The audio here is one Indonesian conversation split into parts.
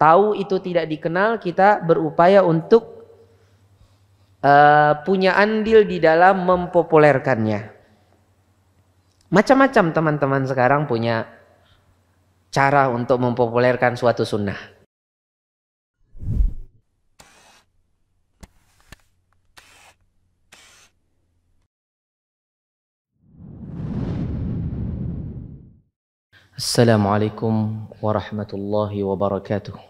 tahu itu tidak dikenal, kita berupaya untuk uh, punya andil di dalam mempopulerkannya. Macam-macam teman-teman sekarang punya cara untuk mempopulerkan suatu sunnah. Assalamualaikum warahmatullahi wabarakatuh.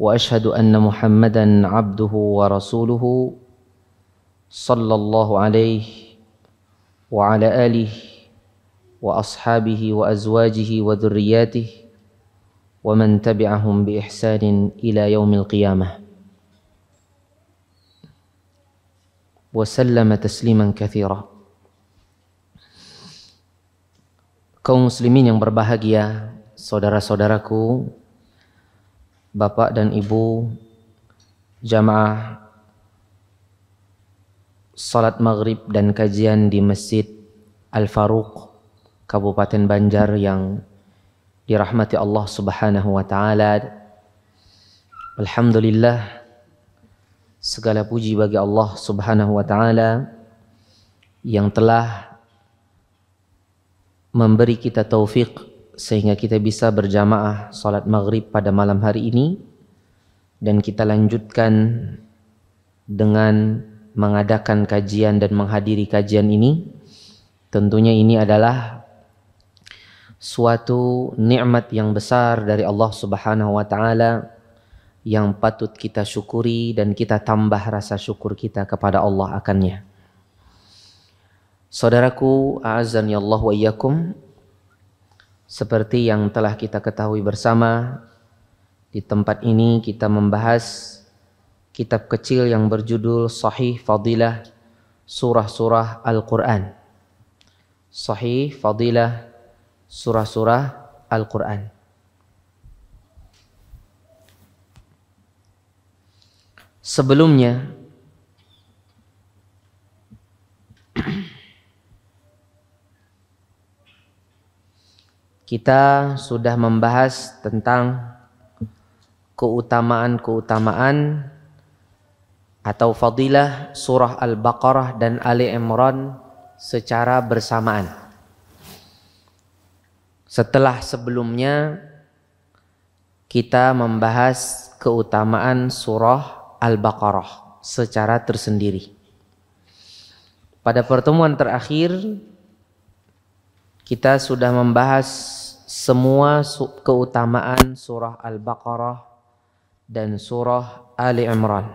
وأشهد أن محمدا عبده ورسوله صلى الله عليه وعلى آله وأصحابه وأزواجه وذرياته ومن تبعهم بإحسان إلى يوم القيامة. وسلم تسليما كثيرا. kaum muslimin yang berbahagia saudara-saudaraku Bapak dan Ibu jamaah salat maghrib dan kajian di Masjid Al-Faruq Kabupaten Banjar yang dirahmati Allah Subhanahu wa taala. Alhamdulillah segala puji bagi Allah Subhanahu wa taala yang telah memberi kita taufik sehingga kita bisa berjamaah salat maghrib pada malam hari ini. Dan kita lanjutkan dengan mengadakan kajian dan menghadiri kajian ini. Tentunya ini adalah suatu nikmat yang besar dari Allah Subhanahu wa taala yang patut kita syukuri dan kita tambah rasa syukur kita kepada Allah akannya. Saudaraku, azan ya Allah wa iyyakum, seperti yang telah kita ketahui bersama, di tempat ini kita membahas kitab kecil yang berjudul Sahih Fadilah Surah-Surah Al-Quran. Sahih Fadilah Surah-Surah Al-Quran. Sebelumnya, kita sudah membahas tentang keutamaan-keutamaan atau fadilah surah Al-Baqarah dan Ali Imran secara bersamaan. Setelah sebelumnya kita membahas keutamaan surah Al-Baqarah secara tersendiri. Pada pertemuan terakhir kita sudah membahas semua keutamaan surah Al-Baqarah dan surah Ali Imran.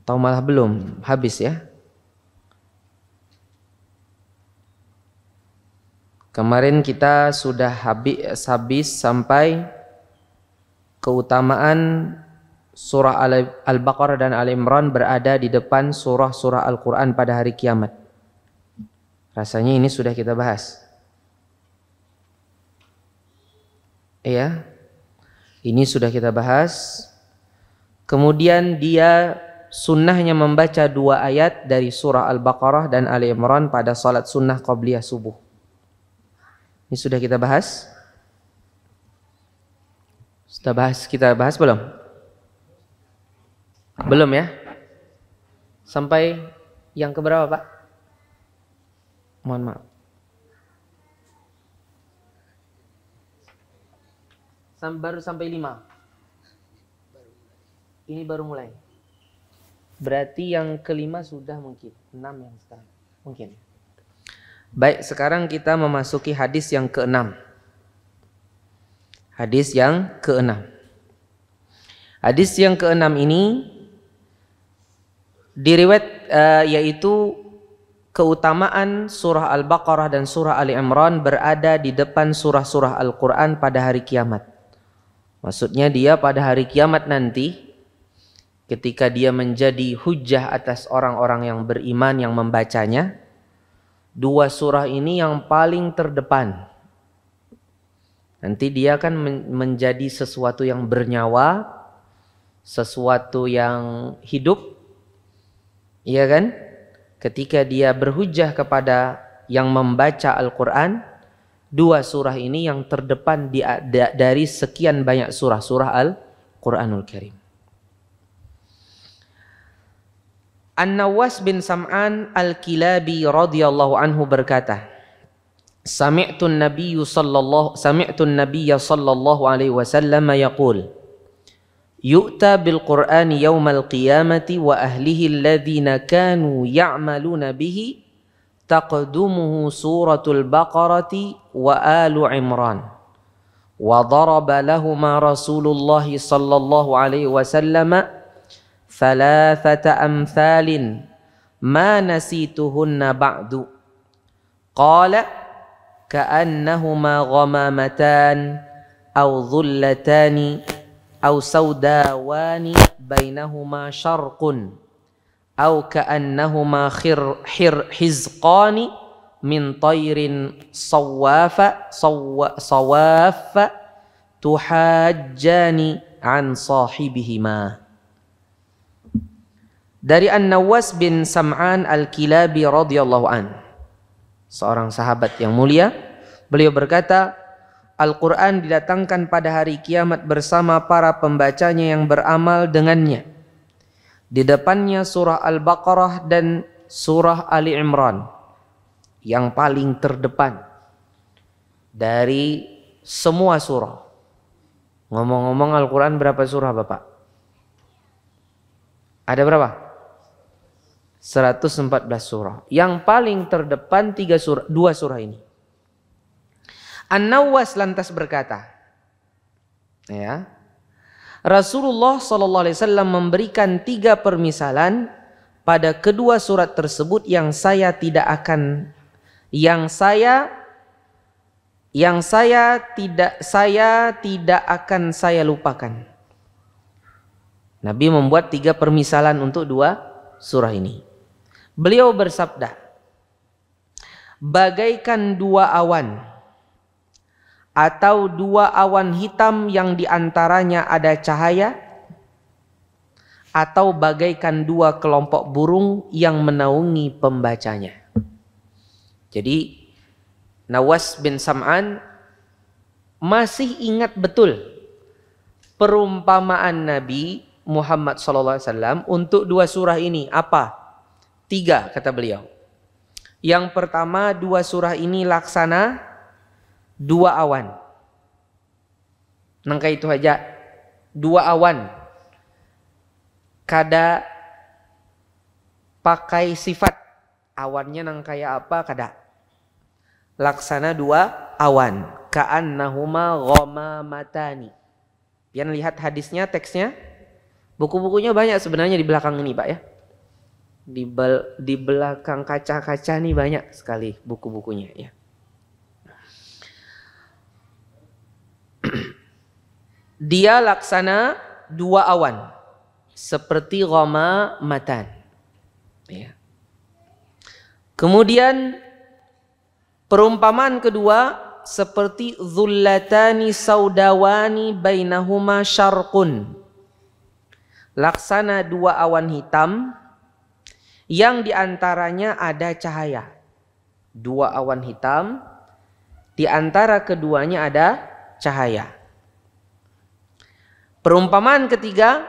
Atau malah belum habis ya? Kemarin kita sudah habis, habis sampai keutamaan surah Al-Baqarah dan Al Imran berada di depan surah-surah Al-Quran pada hari kiamat. Rasanya ini sudah kita bahas. Iya. Ini sudah kita bahas. Kemudian dia sunnahnya membaca dua ayat dari surah Al-Baqarah dan Ali Imran pada salat sunnah qabliyah subuh. Ini sudah kita bahas. Sudah bahas kita bahas belum? Belum ya? Sampai yang keberapa Pak? Mohon maaf. Sam, baru sampai lima. Ini baru mulai. Berarti yang kelima sudah mungkin. Enam yang sekarang. Mungkin. Baik, sekarang kita memasuki hadis yang keenam. Hadis yang keenam. Hadis yang keenam ini diriwet uh, yaitu keutamaan surah Al-Baqarah dan surah Ali Imran berada di depan surah-surah Al-Quran pada hari kiamat. Maksudnya dia pada hari kiamat nanti ketika dia menjadi hujah atas orang-orang yang beriman yang membacanya, dua surah ini yang paling terdepan. Nanti dia akan menjadi sesuatu yang bernyawa, sesuatu yang hidup, iya kan? Ketika dia berhujah kepada yang membaca Al-Quran, dua surah ini yang terdepan di, dari sekian banyak surah, surah Al-Quranul Karim. An-Nawas bin Sam'an Al-Kilabi radhiyallahu anhu berkata, Sami'tu an-nabiy sallallahu sami'tu an-nabiy sallallahu alaihi wasallam yaqul يؤتى بالقرآن يوم القيامة وأهله الذين كانوا يعملون به تقدمه سورة البقرة وآل عمران. وضرب لهما رسول الله صلى الله عليه وسلم ثلاثة أمثال ما نسيتهن بعد. قال كأنهما غمامتان أو ظلتان أو سوداوان بينهما شرق أو كأنهما خر حر حزقان من طير صواف صو صواف تحاجان عن صاحبهما Dari An-Nawas bin Sam'an Al-Kilabi radhiyallahu an. Seorang sahabat yang mulia, beliau berkata, Al-Quran didatangkan pada hari kiamat bersama para pembacanya yang beramal dengannya. Di depannya surah Al-Baqarah dan surah Ali Imran yang paling terdepan dari semua surah. Ngomong-ngomong Al-Quran berapa surah Bapak? Ada berapa? 114 surah. Yang paling terdepan tiga surah, dua surah ini. An-Nawas lantas berkata, ya, Rasulullah Shallallahu Alaihi Wasallam memberikan tiga permisalan pada kedua surat tersebut yang saya tidak akan, yang saya, yang saya tidak, saya tidak akan saya lupakan. Nabi membuat tiga permisalan untuk dua surah ini. Beliau bersabda, bagaikan dua awan atau dua awan hitam yang di antaranya ada cahaya atau bagaikan dua kelompok burung yang menaungi pembacanya. Jadi Nawas bin Sam'an masih ingat betul perumpamaan Nabi Muhammad SAW untuk dua surah ini apa? Tiga kata beliau. Yang pertama dua surah ini laksana dua awan. Nangka itu aja. Dua awan. Kada pakai sifat. Awannya nang kaya apa kada. Laksana dua awan. Ka'annahuma matani. Pian lihat hadisnya, teksnya. Buku-bukunya banyak sebenarnya di belakang ini Pak ya di, bel, di belakang kaca-kaca nih banyak sekali buku-bukunya ya. Dia laksana dua awan seperti goma matan. Ya. Kemudian perumpamaan kedua seperti zullatani saudawani bainahuma syarqun. Laksana dua awan hitam yang di antaranya ada cahaya. Dua awan hitam, di antara keduanya ada cahaya. Perumpamaan ketiga,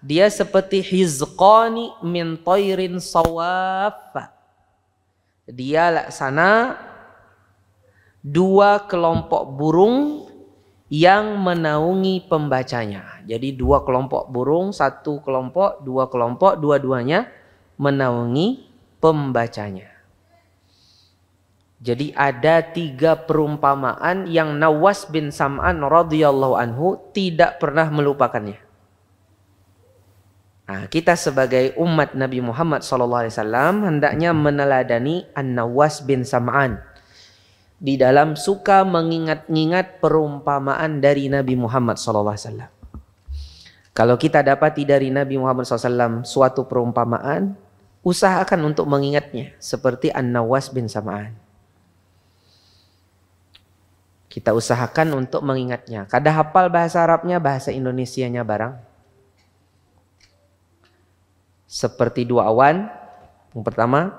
dia seperti hizqani min tayrin sawaf. Dia laksana dua kelompok burung yang menaungi pembacanya. Jadi dua kelompok burung, satu kelompok, dua kelompok, dua-duanya menaungi pembacanya. Jadi ada tiga perumpamaan yang Nawas bin Sam'an radhiyallahu anhu tidak pernah melupakannya. Nah, kita sebagai umat Nabi Muhammad SAW hendaknya meneladani An-Nawas bin Sam'an di dalam suka mengingat-ingat perumpamaan dari Nabi Muhammad SAW. Kalau kita dapati dari Nabi Muhammad SAW suatu perumpamaan, usahakan untuk mengingatnya seperti An-Nawas bin Sam'an. Kita usahakan untuk mengingatnya. Kada hafal bahasa Arabnya, bahasa Indonesianya barang seperti dua awan. Yang pertama,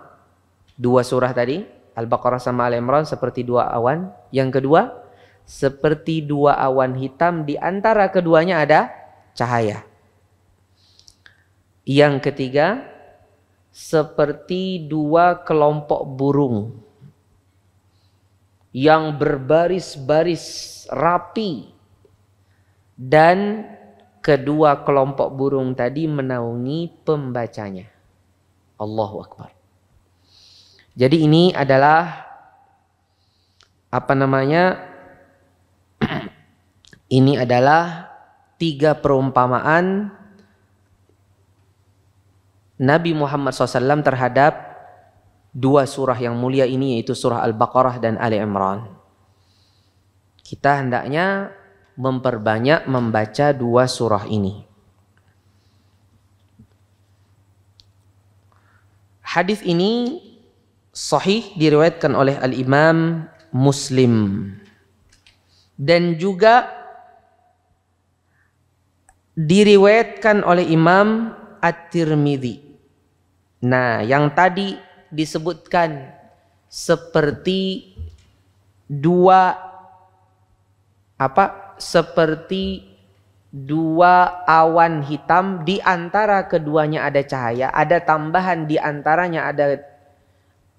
dua surah tadi, Al-Baqarah sama Al-Imran seperti dua awan. Yang kedua, seperti dua awan hitam di antara keduanya ada cahaya. Yang ketiga, seperti dua kelompok burung yang berbaris-baris rapi dan kedua kelompok burung tadi menaungi pembacanya. Allahu Akbar. Jadi ini adalah apa namanya? ini adalah tiga perumpamaan Nabi Muhammad SAW terhadap dua surah yang mulia ini yaitu surah Al-Baqarah dan Ali Imran. Kita hendaknya memperbanyak membaca dua surah ini. Hadis ini sahih diriwayatkan oleh Al-Imam Muslim dan juga diriwayatkan oleh Imam At-Tirmidzi. Nah, yang tadi disebutkan seperti dua apa seperti dua awan hitam di antara keduanya ada cahaya, ada tambahan di antaranya ada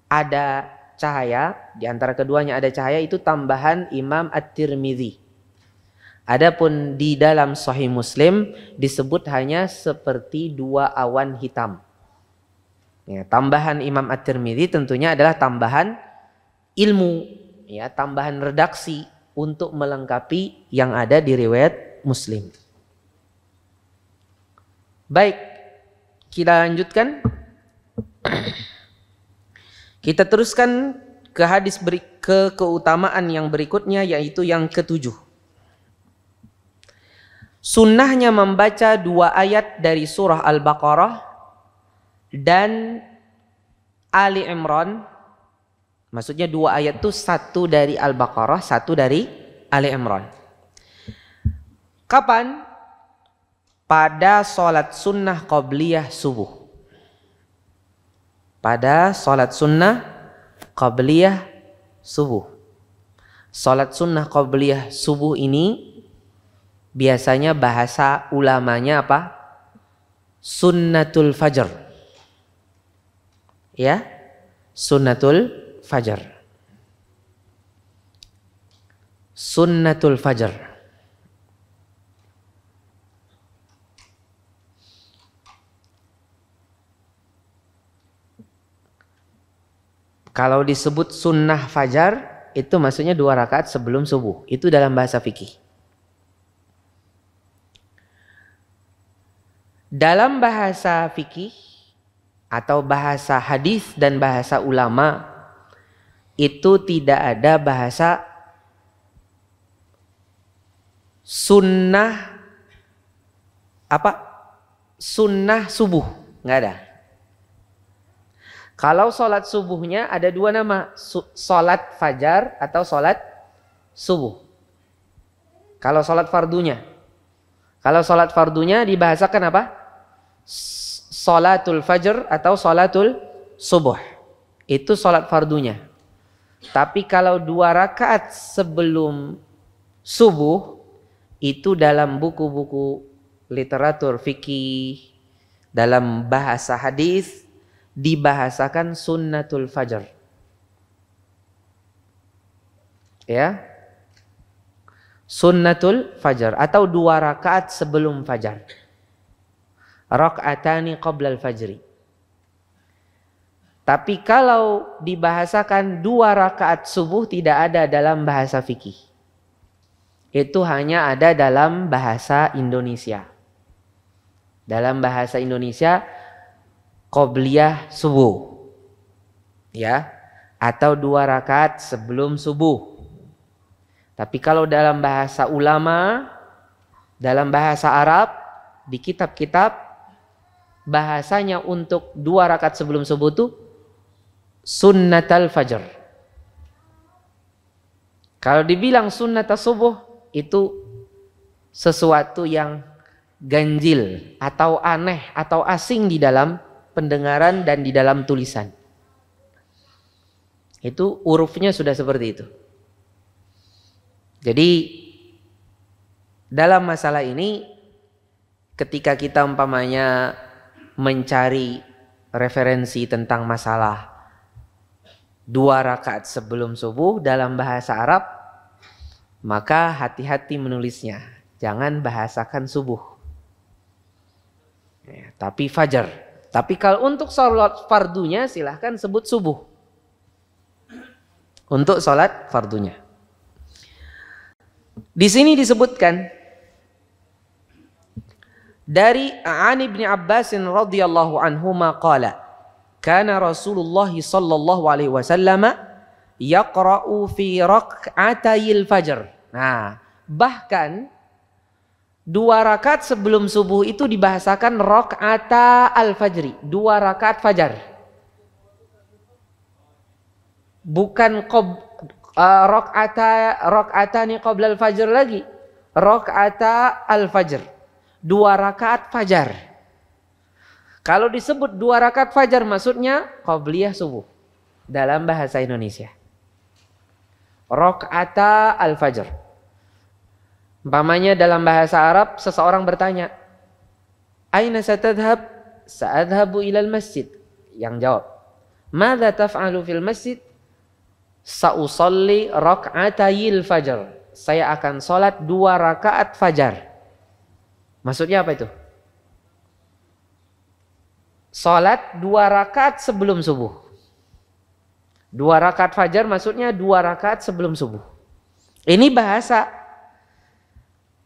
ada cahaya, di antara keduanya ada cahaya itu tambahan Imam At-Tirmizi. Adapun di dalam Sahih Muslim disebut hanya seperti dua awan hitam. Ya, tambahan Imam At-Tirmizi tentunya adalah tambahan ilmu, ya, tambahan redaksi untuk melengkapi yang ada di riwayat Muslim. Baik, kita lanjutkan. Kita teruskan ke hadis beri, ke keutamaan yang berikutnya yaitu yang ketujuh. Sunnahnya membaca dua ayat dari surah Al-Baqarah dan Ali Imran Maksudnya dua ayat itu satu dari Al-Baqarah, satu dari Ali Imran. Kapan? Pada sholat sunnah qabliyah subuh. Pada sholat sunnah qabliyah subuh. Sholat sunnah qabliyah subuh ini biasanya bahasa ulamanya apa? Sunnatul fajr. Ya, sunnatul fajar. Sunnatul fajar. Kalau disebut sunnah fajar, itu maksudnya dua rakaat sebelum subuh. Itu dalam bahasa fikih. Dalam bahasa fikih atau bahasa hadis dan bahasa ulama itu tidak ada bahasa sunnah apa? Sunnah subuh. Nggak ada. Kalau sholat subuhnya ada dua nama sholat fajar atau sholat subuh. Kalau sholat fardunya. Kalau sholat fardunya dibahasakan apa sholatul fajar atau sholatul subuh itu sholat fardunya tapi kalau dua rakaat sebelum subuh itu dalam buku-buku literatur fikih dalam bahasa hadis dibahasakan sunnatul fajar. Ya. Sunnatul fajar atau dua rakaat sebelum fajar. Rakaatani qabla al-fajri. Tapi kalau dibahasakan dua rakaat subuh tidak ada dalam bahasa fikih. Itu hanya ada dalam bahasa Indonesia. Dalam bahasa Indonesia qobliyah subuh. Ya, atau dua rakaat sebelum subuh. Tapi kalau dalam bahasa ulama, dalam bahasa Arab, di kitab-kitab bahasanya untuk dua rakaat sebelum subuh itu sunnatal fajr. Kalau dibilang sunnat subuh itu sesuatu yang ganjil atau aneh atau asing di dalam pendengaran dan di dalam tulisan. Itu hurufnya sudah seperti itu. Jadi dalam masalah ini ketika kita umpamanya mencari referensi tentang masalah dua rakaat sebelum subuh dalam bahasa Arab maka hati-hati menulisnya. Jangan bahasakan subuh. Ya, tapi fajar. Tapi kalau untuk sholat fardunya silahkan sebut subuh. Untuk sholat fardunya. Di sini disebutkan dari Ani bin Abbas radhiyallahu anhu qala kana Rasulullah sallallahu alaihi wasallam yaqra'u fi rak'atayil fajr. Nah, bahkan dua rakaat sebelum subuh itu dibahasakan rak'ata al-fajri, dua rakaat fajar bukan qob uh, rakaata rakaatani qabla al-fajr lagi. Rakaata al-fajr. Dua rakaat fajar. Kalau disebut dua rakaat fajar maksudnya qabliyah subuh dalam bahasa Indonesia. Rakaata al-fajr. Umpamanya dalam bahasa Arab seseorang bertanya, "Aina satadhhab?" "Sa'adhabu ilal masjid." Yang jawab, "Madza taf'alu fil masjid?" Sa'usalli rak'atayil fajar. Saya akan sholat dua rakaat fajar. Maksudnya apa itu? Sholat dua rakaat sebelum subuh. Dua rakaat fajar maksudnya dua rakaat sebelum subuh. Ini bahasa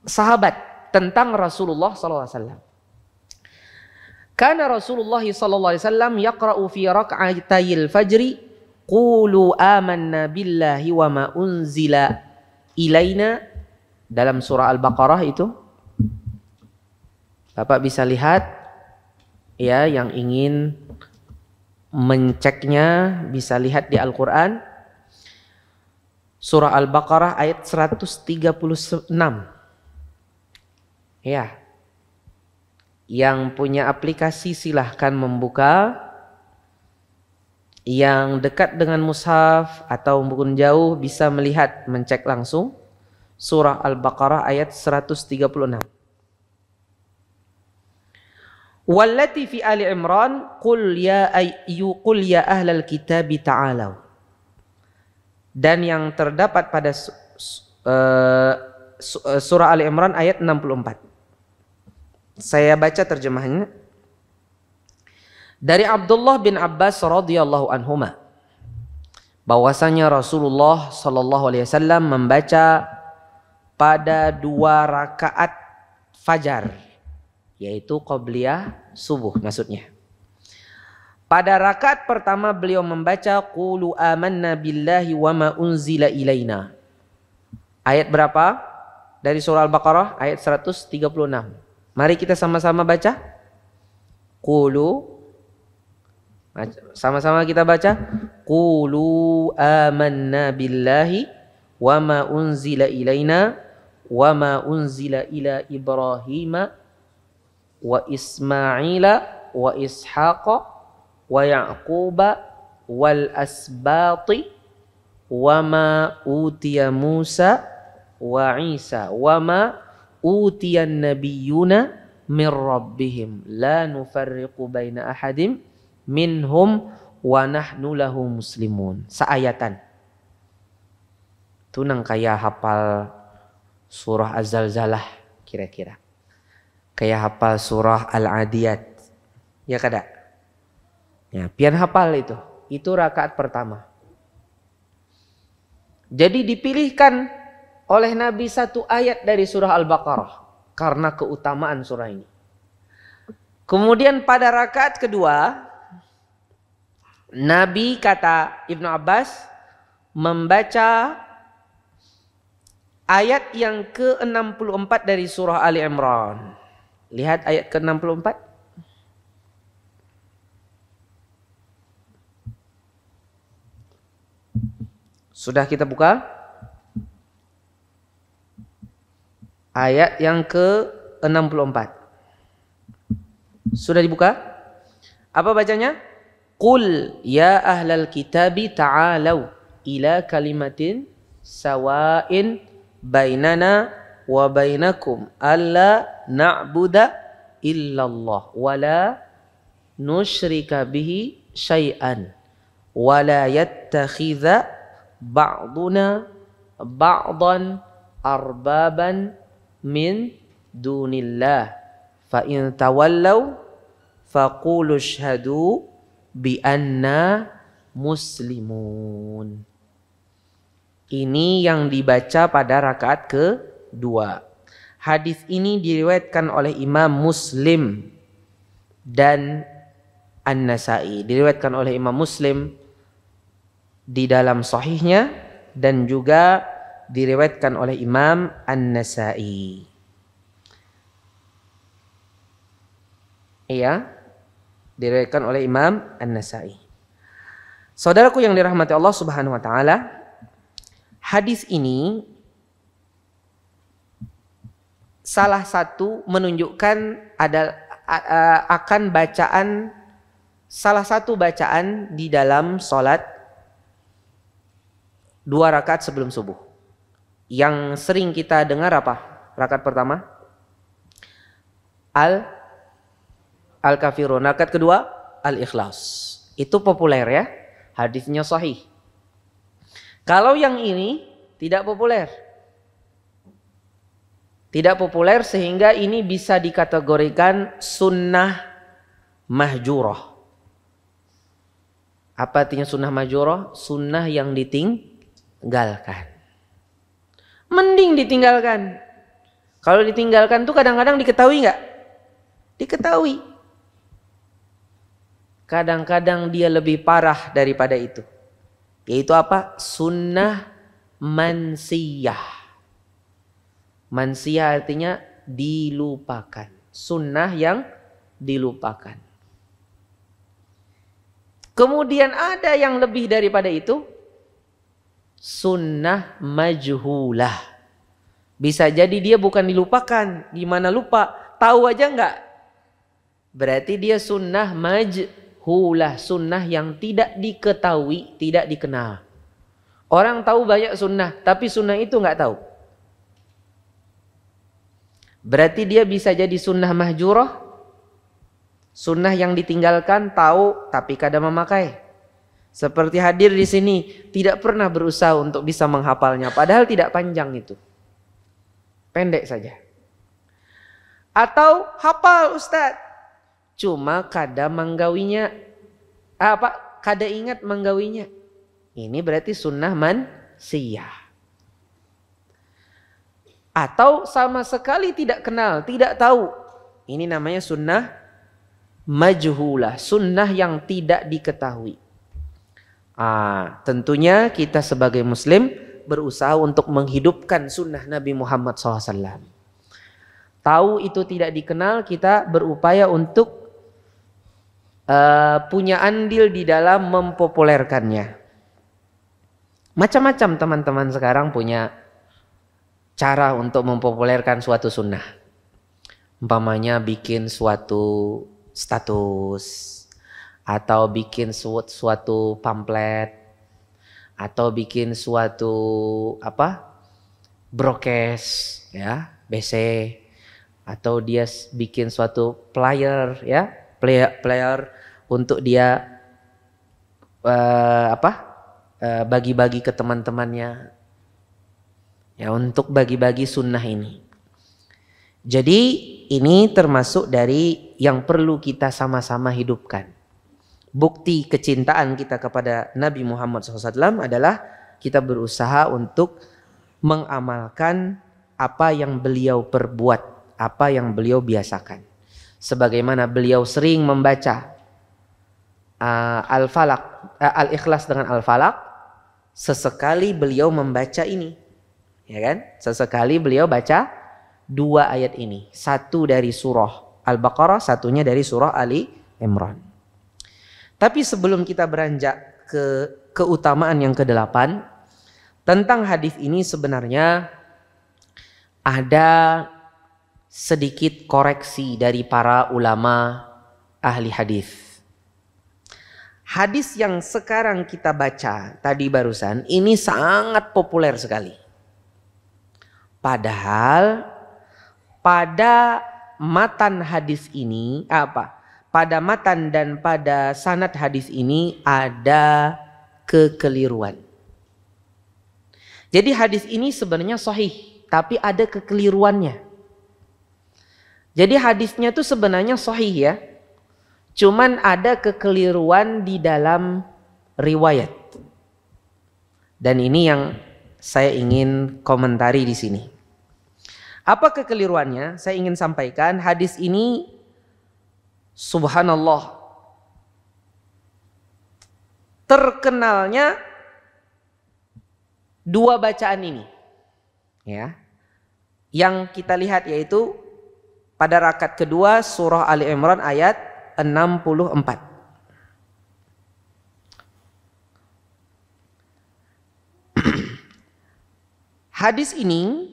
sahabat tentang Rasulullah SAW. Karena Rasulullah SAW yaqra'u fi rak'atayil fajri Qulu amanna billahi wa ma unzila ilaina dalam surah Al-Baqarah itu Bapak bisa lihat ya yang ingin menceknya bisa lihat di Al-Qur'an. Surah Al-Baqarah ayat 136 ya. Yang punya aplikasi silahkan membuka. Yang dekat dengan mushaf atau mungkin jauh bisa melihat mencek langsung. Surah Al-Baqarah ayat 136. Wallati fi Ali Imran qul ya ayyu qul ya ahlal kitab ta'alu. Dan yang terdapat pada uh, surah Ali Imran ayat 64. Saya baca terjemahannya dari Abdullah bin Abbas radhiyallahu anhuma bahwasanya Rasulullah sallallahu alaihi wasallam membaca pada dua rakaat fajar yaitu qabliyah subuh maksudnya. Pada rakaat pertama beliau membaca qulu amanna billahi wa ma unzila ilaina. Ayat berapa? Dari surah Al-Baqarah ayat 136. Mari kita sama-sama baca. Qulu sama-sama kita baca. Qulu amanna billahi wa ma unzila ilaina wa ma unzila ila Ibrahim wa Ismaila wa Ishaqa wa Yaquba wal asbati wa ma utiya Musa wa Isa wa ma utiya nabiyuna min rabbihim la nufarriqu baina ahadim minhum wa nahnu lahu muslimun. Seayatan. Itu nang kaya hafal surah Az-Zalzalah kira-kira. Kayak hafal surah Al-Adiyat. Ya kada? Ya, pian hafal itu. Itu rakaat pertama. Jadi dipilihkan oleh Nabi satu ayat dari surah Al-Baqarah karena keutamaan surah ini. Kemudian pada rakaat kedua Nabi kata Ibnu Abbas membaca ayat yang ke-64 dari surah Ali Imran. Lihat ayat ke-64. Sudah kita buka? Ayat yang ke-64. Sudah dibuka? Apa bacanya? Qul ya ahlal kitabi ta'alau ila kalimatin sawa'in bainana wa bainakum alla na'buda illallah wa nusyrika bihi syai'an wa yattakhidha ba'duna ba'dan arbaban min dunillah. Fa in tawallaw faqulu syhadu bi anna muslimun. Ini yang dibaca pada rakaat kedua hadis ini diriwayatkan oleh Imam Muslim dan An-Nasai diriwayatkan oleh Imam Muslim di dalam sahihnya dan juga diriwayatkan oleh Imam An-Nasai. Iya, diriwayatkan oleh Imam An-Nasai. Saudaraku yang dirahmati Allah Subhanahu wa taala, hadis ini salah satu menunjukkan ada akan bacaan salah satu bacaan di dalam salat dua rakaat sebelum subuh. Yang sering kita dengar apa? Rakaat pertama al al kafirun. Rakaat kedua al ikhlas. Itu populer ya. Hadisnya sahih. Kalau yang ini tidak populer. Tidak populer sehingga ini bisa dikategorikan sunnah mahjurah. Apa artinya sunnah mahjurah? Sunnah yang diting tinggalkan. Mending ditinggalkan. Kalau ditinggalkan tuh kadang-kadang diketahui nggak? Diketahui. Kadang-kadang dia lebih parah daripada itu. Yaitu apa? Sunnah mansiyah. Mansiyah artinya dilupakan. Sunnah yang dilupakan. Kemudian ada yang lebih daripada itu, sunnah majhulah. Bisa jadi dia bukan dilupakan. Gimana lupa? Tahu aja enggak? Berarti dia sunnah majhulah. Sunnah yang tidak diketahui, tidak dikenal. Orang tahu banyak sunnah, tapi sunnah itu enggak tahu. Berarti dia bisa jadi sunnah mahjurah. Sunnah yang ditinggalkan tahu tapi kadang memakai. Seperti hadir di sini tidak pernah berusaha untuk bisa menghafalnya padahal tidak panjang itu. Pendek saja. Atau hafal Ustaz. Cuma kada menggawinya apa kada ingat menggawinya. Ini berarti sunnah man siyah. Atau sama sekali tidak kenal, tidak tahu. Ini namanya sunnah majhulah, sunnah yang tidak diketahui. Ah, tentunya kita sebagai muslim berusaha untuk menghidupkan sunnah Nabi Muhammad SAW. Tahu itu tidak dikenal, kita berupaya untuk uh, punya andil di dalam mempopulerkannya. Macam-macam teman-teman sekarang punya cara untuk mempopulerkan suatu sunnah. Umpamanya bikin suatu status, atau bikin suatu pamflet atau bikin suatu apa brokes ya BC atau dia bikin suatu player ya player player untuk dia uh, apa uh, bagi-bagi ke teman-temannya ya untuk bagi-bagi sunnah ini. Jadi ini termasuk dari yang perlu kita sama-sama hidupkan. Bukti kecintaan kita kepada Nabi Muhammad SAW adalah kita berusaha untuk mengamalkan apa yang beliau perbuat, apa yang beliau biasakan. sebagaimana beliau sering membaca uh, Al-Falaq uh, Al-Ikhlas dengan Al-Falaq sesekali beliau membaca ini ya kan sesekali beliau baca dua ayat ini satu dari surah Al-Baqarah satunya dari surah Ali Imran tapi sebelum kita beranjak ke keutamaan yang kedelapan tentang hadis ini sebenarnya ada sedikit koreksi dari para ulama ahli hadis. Hadis yang sekarang kita baca tadi barusan ini sangat populer sekali. Padahal pada matan hadis ini apa? Pada matan dan pada sanad hadis ini ada kekeliruan. Jadi hadis ini sebenarnya sahih, tapi ada kekeliruannya. Jadi hadisnya itu sebenarnya sahih ya. Cuman ada kekeliruan di dalam riwayat. Dan ini yang saya ingin komentari di sini. Apa kekeliruannya? Saya ingin sampaikan hadis ini subhanallah terkenalnya dua bacaan ini. Ya. Yang kita lihat yaitu pada rakaat kedua surah Ali Imran ayat 64. Hadis ini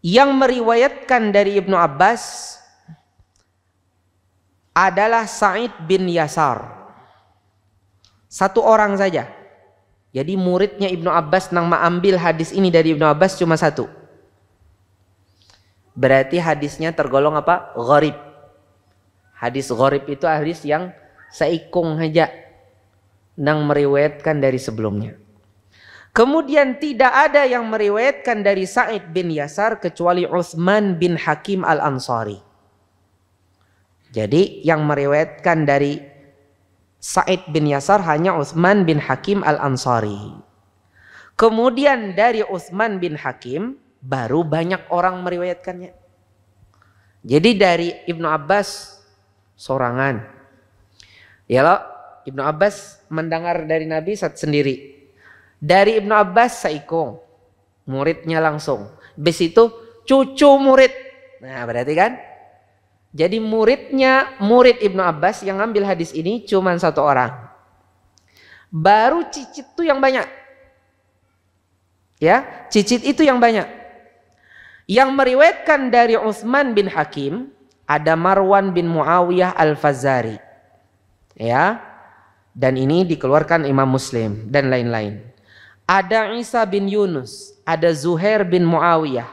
yang meriwayatkan dari Ibnu Abbas adalah Sa'id bin Yasar. Satu orang saja. Jadi muridnya Ibnu Abbas nang ambil hadis ini dari Ibnu Abbas cuma satu. Berarti hadisnya tergolong apa? Gharib. Hadis gharib itu hadis yang seikung saja nang meriwayatkan dari sebelumnya. Kemudian tidak ada yang meriwayatkan dari Sa'id bin Yasar kecuali Utsman bin Hakim Al-Ansari. Jadi yang meriwayatkan dari Sa'id bin Yasar hanya Utsman bin Hakim Al-Ansari. Kemudian dari Utsman bin Hakim baru banyak orang meriwayatkannya. Jadi dari Ibnu Abbas sorangan. Ya Ibnu Abbas mendengar dari Nabi saat sendiri. Dari Ibnu Abbas saikong, muridnya langsung. Bis itu cucu murid. Nah berarti kan? Jadi muridnya murid Ibnu Abbas yang ngambil hadis ini cuma satu orang. Baru cicit itu yang banyak. Ya, cicit itu yang banyak. Yang meriwayatkan dari Utsman bin Hakim ada Marwan bin Muawiyah Al-Fazari. Ya. Dan ini dikeluarkan Imam Muslim dan lain-lain. Ada Isa bin Yunus, ada Zuhair bin Muawiyah,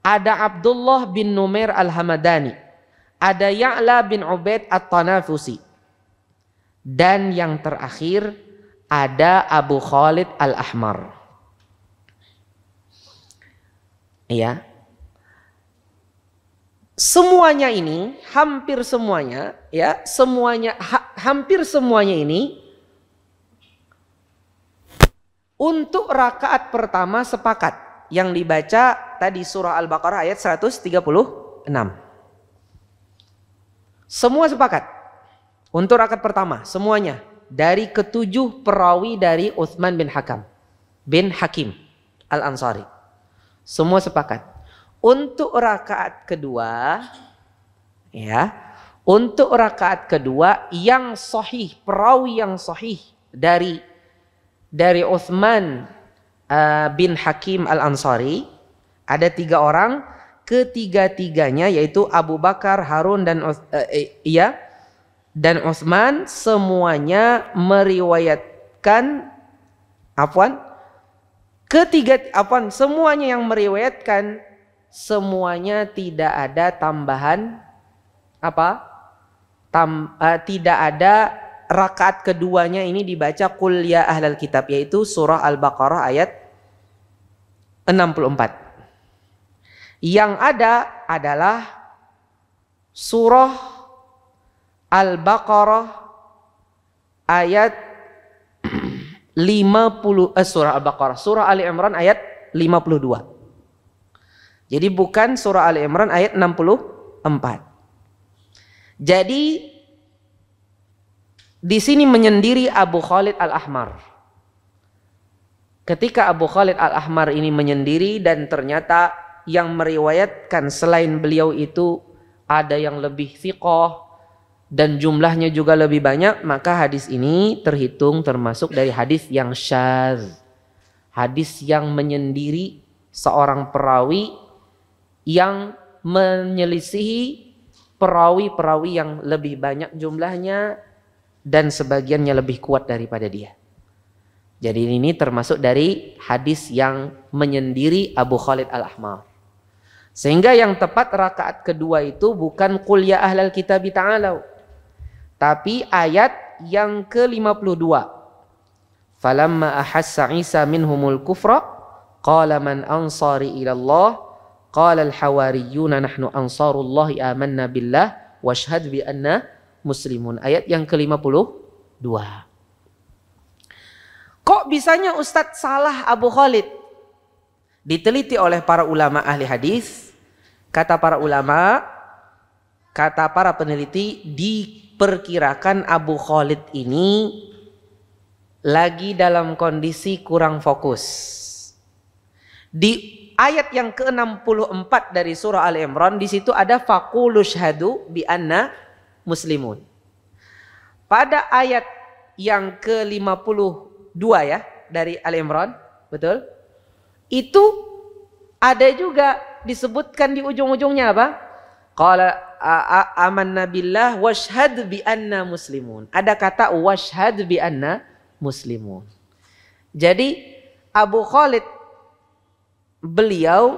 ada Abdullah bin Numair Al-Hamadani, ada Ya'la bin Ubaid At-Tanafusi. Dan yang terakhir ada Abu Khalid Al-Ahmar. Ya, semuanya ini hampir semuanya ya semuanya ha, hampir semuanya ini untuk rakaat pertama sepakat yang dibaca tadi surah Al-Baqarah ayat 136. Semua sepakat untuk rakaat pertama semuanya dari ketujuh perawi dari Uthman bin Hakam bin Hakim Al-Ansari. Semua sepakat. Untuk rakaat kedua ya, untuk rakaat kedua yang sahih, perawi yang sahih dari dari Uthman uh, bin Hakim Al-Ansari ada tiga orang ketiga-tiganya yaitu Abu Bakar, Harun dan uh, iya dan Uthman semuanya meriwayatkan apaan ketiga apaan semuanya yang meriwayatkan semuanya tidak ada tambahan apa? Tam, uh, tidak ada rakaat keduanya ini dibaca kul ya ahlal kitab yaitu surah Al-Baqarah ayat 64. Yang ada adalah surah Al-Baqarah ayat 50 eh, surah Al-Baqarah surah Ali Imran ayat 52. Jadi bukan surah Ali Imran ayat 64. Jadi di sini menyendiri Abu Khalid Al-Ahmar. Ketika Abu Khalid Al-Ahmar ini menyendiri dan ternyata yang meriwayatkan selain beliau itu ada yang lebih fiqh dan jumlahnya juga lebih banyak, maka hadis ini terhitung termasuk dari hadis yang syaz. Hadis yang menyendiri seorang perawi yang menyelisihi perawi-perawi yang lebih banyak jumlahnya dan sebagiannya lebih kuat daripada dia. Jadi ini termasuk dari hadis yang menyendiri Abu Khalid Al-Ahmar. Sehingga yang tepat rakaat kedua itu bukan qul ya ahlal kitab ta'alau. Tapi ayat yang ke-52. Falamma ahassa Isa minhumul kufra qala man ansari ila Allah qala al-hawariyuna nahnu ansarullahi amanna billah washhad bi anna muslimun. Ayat yang ke-52. Kok bisanya Ustadz salah Abu Khalid? Diteliti oleh para ulama ahli hadis. Kata para ulama, kata para peneliti, diperkirakan Abu Khalid ini lagi dalam kondisi kurang fokus. Di ayat yang ke-64 dari surah Al Imran di situ ada faqulu syahadu bi anna muslimun. Pada ayat yang ke-52 ya dari Al Imran, betul? Itu ada juga disebutkan di ujung-ujungnya apa? Qala amanna billah washhad bi anna muslimun. Ada kata washhad bi anna muslimun. Jadi Abu Khalid beliau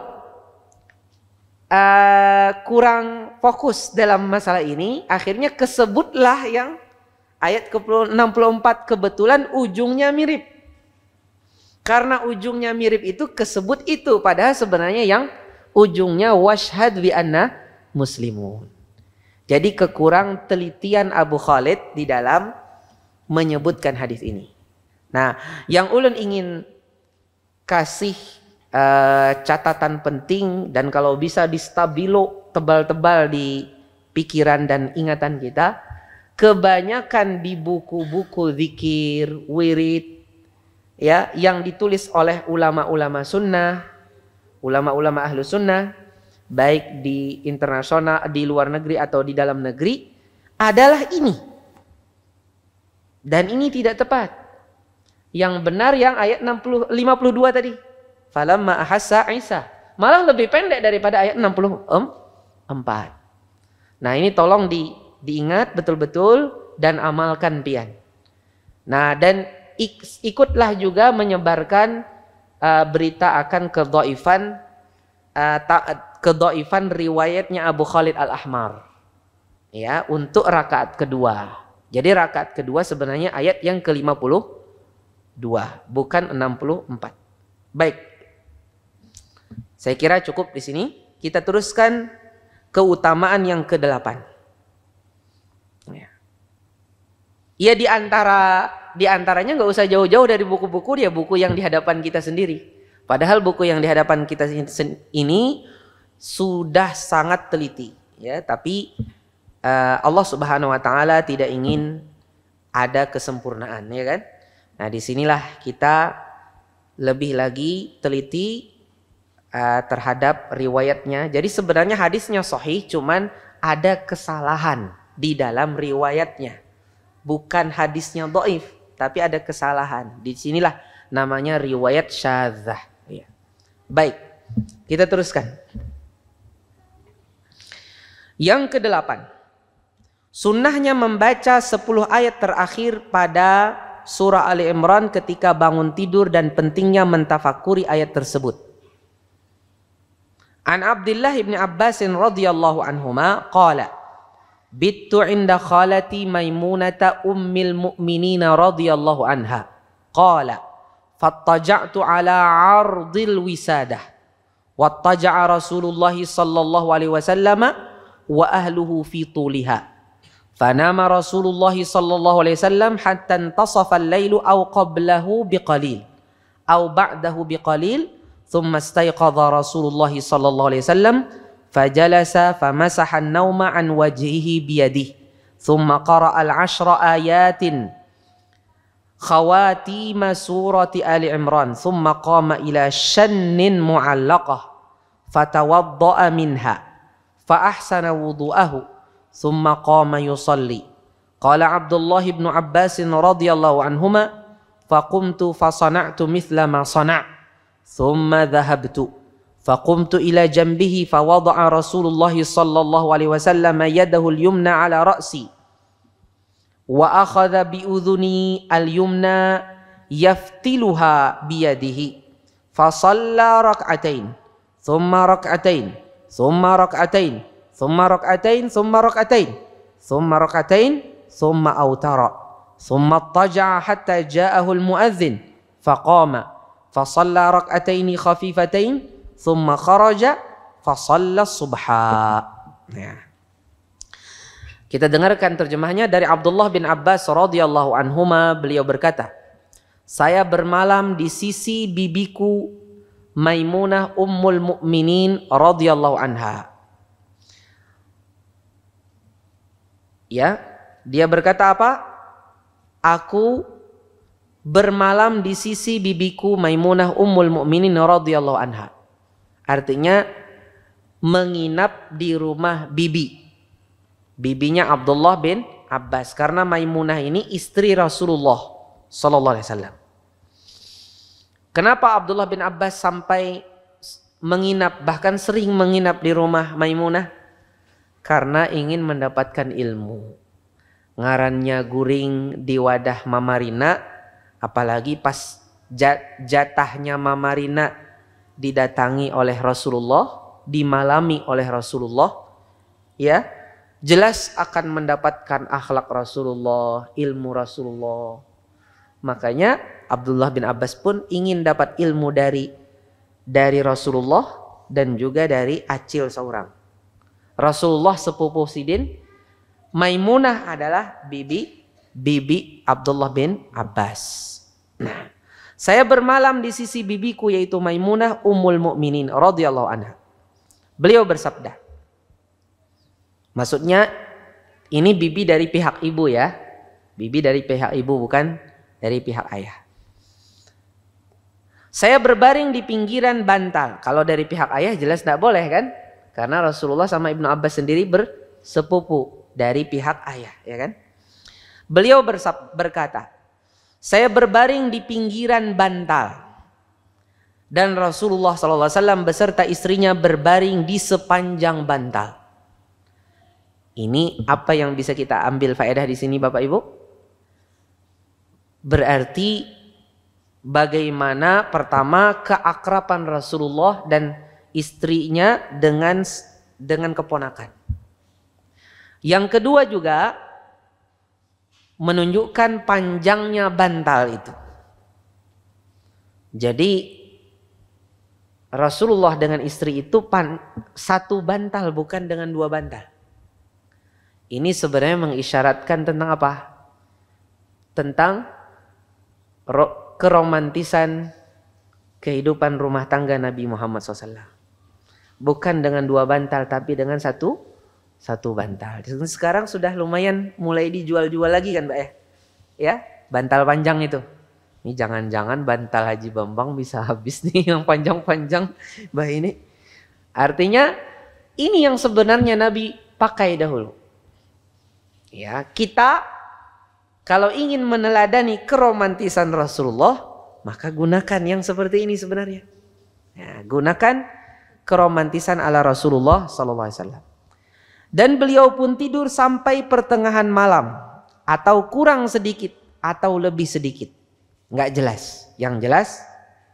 uh, kurang fokus dalam masalah ini, akhirnya kesebutlah yang ayat ke-64 kebetulan ujungnya mirip. Karena ujungnya mirip itu kesebut itu padahal sebenarnya yang ujungnya washhad bi anna muslimun. Jadi kekurang telitian Abu Khalid di dalam menyebutkan hadis ini. Nah, yang ulun ingin kasih uh, catatan penting dan kalau bisa di stabilo tebal-tebal di pikiran dan ingatan kita kebanyakan di buku-buku zikir, wirid ya yang ditulis oleh ulama-ulama sunnah, ulama-ulama ahlu sunnah baik di internasional, di luar negeri atau di dalam negeri adalah ini. Dan ini tidak tepat. Yang benar yang ayat 60 52 tadi. Falamma ahassa Isa. Malah lebih pendek daripada ayat 64. Nah ini tolong di, diingat betul-betul dan amalkan pian. Nah dan ik, ikutlah juga menyebarkan uh, berita akan kedoifan uh, kedoifan riwayatnya Abu Khalid Al-Ahmar. Ya, untuk rakaat kedua. Jadi rakaat kedua sebenarnya ayat yang ke-52, bukan 64. Baik, saya kira cukup di sini. Kita teruskan keutamaan yang kedelapan. Ya. Ya di antara di antaranya nggak usah jauh-jauh dari buku-buku dia buku yang di hadapan kita sendiri. Padahal buku yang di hadapan kita ini sudah sangat teliti, ya. Tapi uh, Allah Subhanahu Wa Taala tidak ingin ada kesempurnaan, ya kan? Nah di sinilah kita lebih lagi teliti uh, terhadap riwayatnya. Jadi sebenarnya hadisnya sahih, cuman ada kesalahan di dalam riwayatnya. Bukan hadisnya doif, tapi ada kesalahan. Di sinilah namanya riwayat syadzah. Ya. Baik, kita teruskan. Yang kedelapan, sunnahnya membaca 10 ayat terakhir pada surah Ali Imran ketika bangun tidur dan pentingnya mentafakuri ayat tersebut. An Abdullah ibn Abbas radhiyallahu anhuma qala Bittu inda khalati Maimunata ummil mu'minina radhiyallahu anha qala fattaja'tu ala 'ardil wisadah wattaja'a Rasulullah sallallahu alaihi wasallam wa ahluhu fi tuliha fanama Rasulullah sallallahu alaihi wasallam hatta intasafa al-lailu aw qablahu biqalil aw ba'dahu biqalil thumma istayqadha Rasulullah sallallahu alaihi wasallam fajalasa famasaha an-nauma an wajhihi biyadihi thumma qara'a al-ashra ayatin khawatim surati Ali Imran thumma qama ila shannin mu'allaqah fatawadda'a minha fa ahsana wudu'ahu thumma qama yusalli qala Abdullah ibn Abbas radhiyallahu anhuma faqumtu fasana'tu mithla ma sana' thumma ثم ذهبت. فقمت إلى جنبه فوضع رسول الله صلى الله عليه وسلم يده اليمنى على رأسي. وأخذ بأذني اليمنى يفتلها بيده. فصلى ركعتين ثم ركعتين ثم ركعتين ثم ركعتين ثم ركعتين ثم ركعتين ثم أوتر ثم اضطجع حتى جاءه المؤذن فقام. fasalla rak'ataini khafifatain thumma kharaja fasalla subha. Ya. Kita dengarkan terjemahnya dari Abdullah bin Abbas radhiyallahu anhuma beliau berkata, saya bermalam di sisi bibiku Maimunah Ummul Mukminin radhiyallahu anha. Ya, dia berkata apa? Aku bermalam di sisi bibiku Maimunah Ummul Mukminin radhiyallahu anha. Artinya menginap di rumah bibi. Bibinya Abdullah bin Abbas karena Maimunah ini istri Rasulullah sallallahu alaihi wasallam. Kenapa Abdullah bin Abbas sampai menginap bahkan sering menginap di rumah Maimunah? Karena ingin mendapatkan ilmu. Ngarannya guring di wadah Mamarina, apalagi pas jatahnya Mamarina didatangi oleh Rasulullah, dimalami oleh Rasulullah, ya jelas akan mendapatkan akhlak Rasulullah, ilmu Rasulullah. Makanya Abdullah bin Abbas pun ingin dapat ilmu dari dari Rasulullah dan juga dari Acil seorang. Rasulullah sepupu Sidin, Maimunah adalah bibi bibi Abdullah bin Abbas. Nah, saya bermalam di sisi bibiku yaitu Maimunah Ummul Mukminin radhiyallahu anha. Beliau bersabda. Maksudnya ini bibi dari pihak ibu ya. Bibi dari pihak ibu bukan dari pihak ayah. Saya berbaring di pinggiran bantal. Kalau dari pihak ayah jelas tidak boleh kan? Karena Rasulullah sama Ibnu Abbas sendiri bersepupu dari pihak ayah, ya kan? Beliau bersab, berkata, saya berbaring di pinggiran bantal. Dan Rasulullah SAW beserta istrinya berbaring di sepanjang bantal. Ini apa yang bisa kita ambil faedah di sini Bapak Ibu? Berarti bagaimana pertama keakraban Rasulullah dan istrinya dengan dengan keponakan. Yang kedua juga menunjukkan panjangnya bantal itu. Jadi Rasulullah dengan istri itu pan, satu bantal bukan dengan dua bantal. Ini sebenarnya mengisyaratkan tentang apa? Tentang keromantisan kehidupan rumah tangga Nabi Muhammad SAW. Bukan dengan dua bantal tapi dengan satu satu bantal. Sekarang sudah lumayan mulai dijual-jual lagi kan Mbak ya? Ya, bantal panjang itu. Ini jangan-jangan bantal Haji Bambang bisa habis nih yang panjang-panjang Mbak ini. Artinya ini yang sebenarnya Nabi pakai dahulu. Ya, kita kalau ingin meneladani keromantisan Rasulullah, maka gunakan yang seperti ini sebenarnya. Ya, gunakan keromantisan ala Rasulullah sallallahu alaihi wasallam. Dan beliau pun tidur sampai pertengahan malam atau kurang sedikit atau lebih sedikit. Enggak jelas. Yang jelas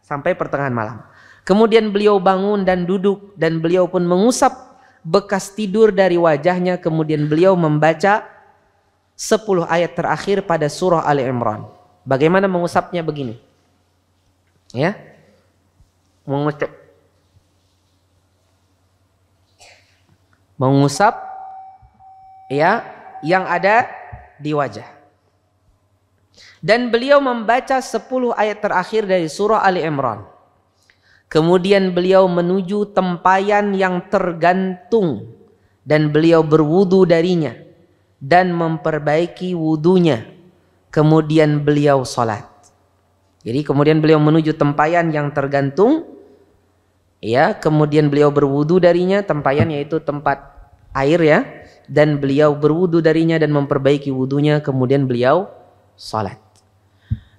sampai pertengahan malam. Kemudian beliau bangun dan duduk dan beliau pun mengusap bekas tidur dari wajahnya kemudian beliau membaca 10 ayat terakhir pada surah Ali Imran. Bagaimana mengusapnya begini? Ya. Mengucap mengusap ya yang ada di wajah. Dan beliau membaca 10 ayat terakhir dari surah Ali Imran. Kemudian beliau menuju tempayan yang tergantung dan beliau berwudu darinya dan memperbaiki wudunya. Kemudian beliau sholat. Jadi kemudian beliau menuju tempayan yang tergantung ya, kemudian beliau berwudu darinya, tempayan yaitu tempat air ya, dan beliau berwudu darinya dan memperbaiki wudunya, kemudian beliau sholat.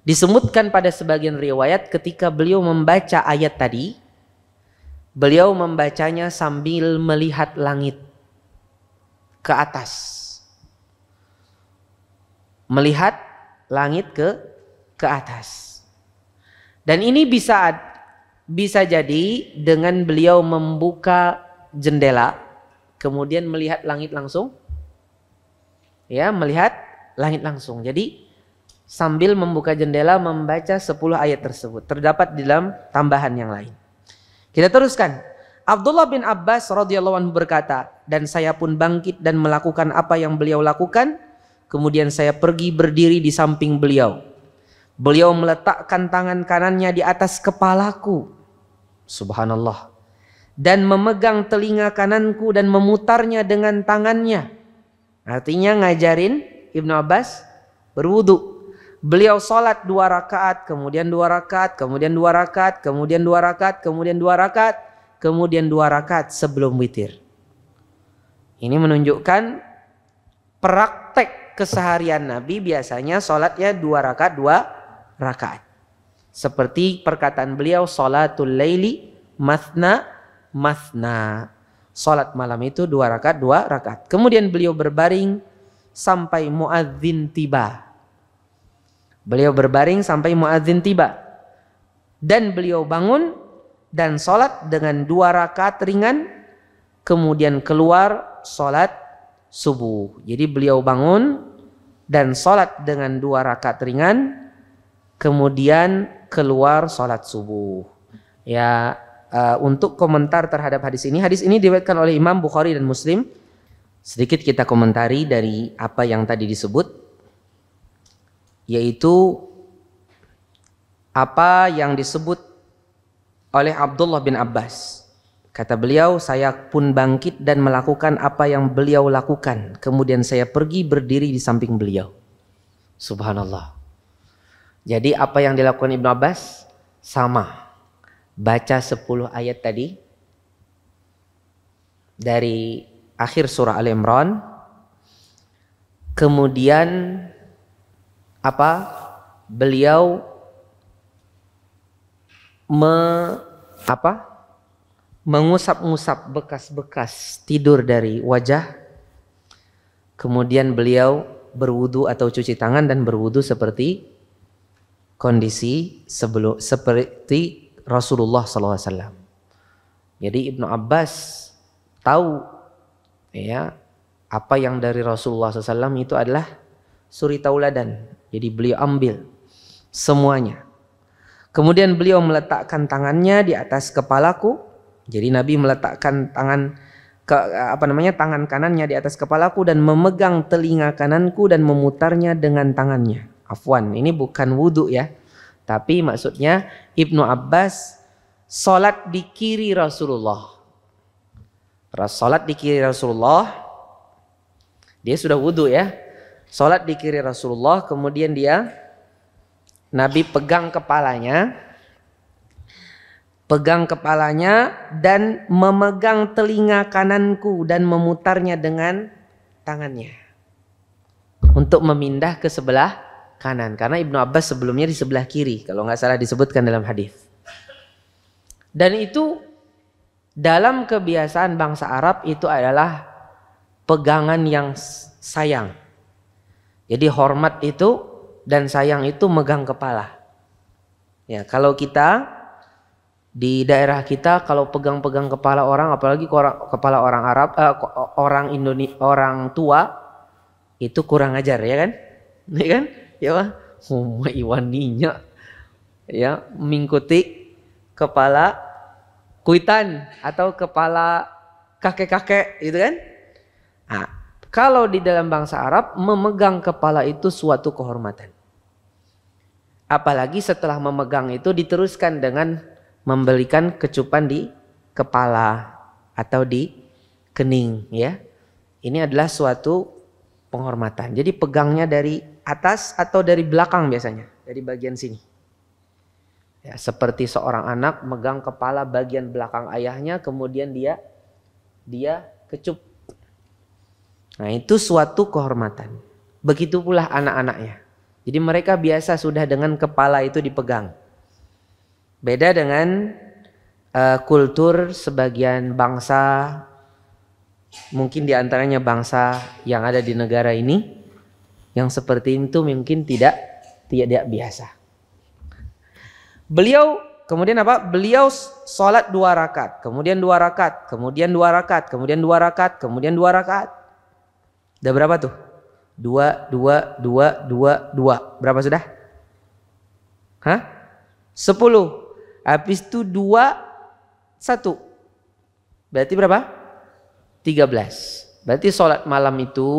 Disebutkan pada sebagian riwayat ketika beliau membaca ayat tadi, beliau membacanya sambil melihat langit ke atas. Melihat langit ke ke atas. Dan ini bisa bisa jadi dengan beliau membuka jendela kemudian melihat langit langsung. Ya, melihat langit langsung. Jadi sambil membuka jendela membaca 10 ayat tersebut. Terdapat di dalam tambahan yang lain. Kita teruskan. Abdullah bin Abbas radhiyallahu anhu berkata, dan saya pun bangkit dan melakukan apa yang beliau lakukan. Kemudian saya pergi berdiri di samping beliau. Beliau meletakkan tangan kanannya di atas kepalaku. Subhanallah. Dan memegang telinga kananku dan memutarnya dengan tangannya. Artinya ngajarin Ibnu Abbas berwudu. Beliau sholat dua rakaat, kemudian dua rakaat, kemudian dua rakaat, kemudian dua rakaat, kemudian dua rakaat, kemudian dua rakaat sebelum witir. Ini menunjukkan praktek keseharian Nabi biasanya sholatnya dua rakaat, dua rakaat. Seperti perkataan beliau, sholatul laili mathna mathna. Sholat malam itu dua rakaat, dua rakaat. Kemudian beliau berbaring sampai muadzin tiba. Beliau berbaring sampai muadzin tiba. Dan beliau bangun dan sholat dengan dua rakaat ringan. Kemudian keluar sholat subuh. Jadi beliau bangun dan sholat dengan dua rakaat ringan. Kemudian keluar sholat subuh. Ya uh, untuk komentar terhadap hadis ini. Hadis ini diriwayatkan oleh Imam Bukhari dan Muslim. Sedikit kita komentari dari apa yang tadi disebut yaitu apa yang disebut oleh Abdullah bin Abbas. Kata beliau, saya pun bangkit dan melakukan apa yang beliau lakukan. Kemudian saya pergi berdiri di samping beliau. Subhanallah. Jadi apa yang dilakukan Ibnu Abbas sama. Baca 10 ayat tadi dari akhir surah Al-Imran. Kemudian apa beliau me, apa mengusap-ngusap bekas-bekas tidur dari wajah kemudian beliau berwudu atau cuci tangan dan berwudu seperti kondisi sebelum seperti Rasulullah SAW. Jadi Ibnu Abbas tahu ya apa yang dari Rasulullah SAW itu adalah suri tauladan jadi beliau ambil semuanya. Kemudian beliau meletakkan tangannya di atas kepalaku. Jadi Nabi meletakkan tangan ke, apa namanya tangan kanannya di atas kepalaku dan memegang telinga kananku dan memutarnya dengan tangannya. Afwan, ini bukan wudhu ya. Tapi maksudnya Ibnu Abbas salat di kiri Rasulullah. Salat di kiri Rasulullah. Dia sudah wudhu ya. Sholat di kiri Rasulullah, kemudian dia Nabi pegang kepalanya, pegang kepalanya dan memegang telinga kananku dan memutarnya dengan tangannya untuk memindah ke sebelah kanan karena Ibnu Abbas sebelumnya di sebelah kiri kalau nggak salah disebutkan dalam hadis. Dan itu dalam kebiasaan bangsa Arab itu adalah pegangan yang sayang. Jadi hormat itu dan sayang itu megang kepala. Ya, kalau kita di daerah kita kalau pegang-pegang kepala orang apalagi kepala orang Arab eh, orang Indonesia orang tua itu kurang ajar ya kan? Ya kan? Ya oh, iwaninya ya mengikuti kepala kuitan atau kepala kakek-kakek gitu kan? Nah, kalau di dalam bangsa Arab memegang kepala itu suatu kehormatan. Apalagi setelah memegang itu diteruskan dengan memberikan kecupan di kepala atau di kening ya. Ini adalah suatu penghormatan. Jadi pegangnya dari atas atau dari belakang biasanya, dari bagian sini. Ya, seperti seorang anak megang kepala bagian belakang ayahnya kemudian dia dia kecup. Nah, itu suatu kehormatan. Begitu pula anak-anaknya. Jadi mereka biasa sudah dengan kepala itu dipegang. Beda dengan uh, kultur sebagian bangsa, mungkin di antaranya bangsa yang ada di negara ini, yang seperti itu mungkin tidak tidak biasa. Beliau kemudian apa? Beliau sholat dua rakaat, kemudian dua rakaat, kemudian dua rakaat, kemudian dua rakaat, kemudian dua rakaat. Udah berapa tuh? Dua, dua, dua, dua, dua. Berapa sudah? Hah? Sepuluh. Habis itu dua, satu. Berarti berapa? Tiga belas. Berarti sholat malam itu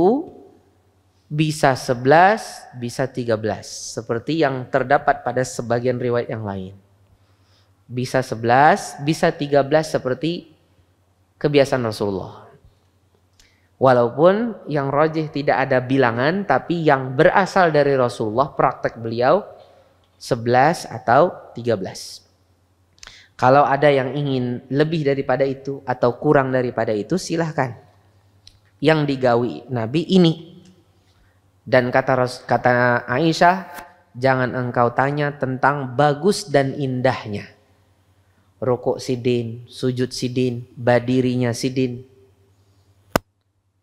bisa sebelas, bisa tiga belas. Seperti yang terdapat pada sebagian riwayat yang lain. Bisa sebelas, bisa tiga belas seperti kebiasaan Rasulullah. Walaupun yang rojih tidak ada bilangan, tapi yang berasal dari Rasulullah, praktek beliau, sebelas atau tiga belas. Kalau ada yang ingin lebih daripada itu atau kurang daripada itu silahkan. Yang digawi Nabi ini. Dan kata kata Aisyah, jangan engkau tanya tentang bagus dan indahnya. Rokok sidin, sujud sidin, badirinya sidin.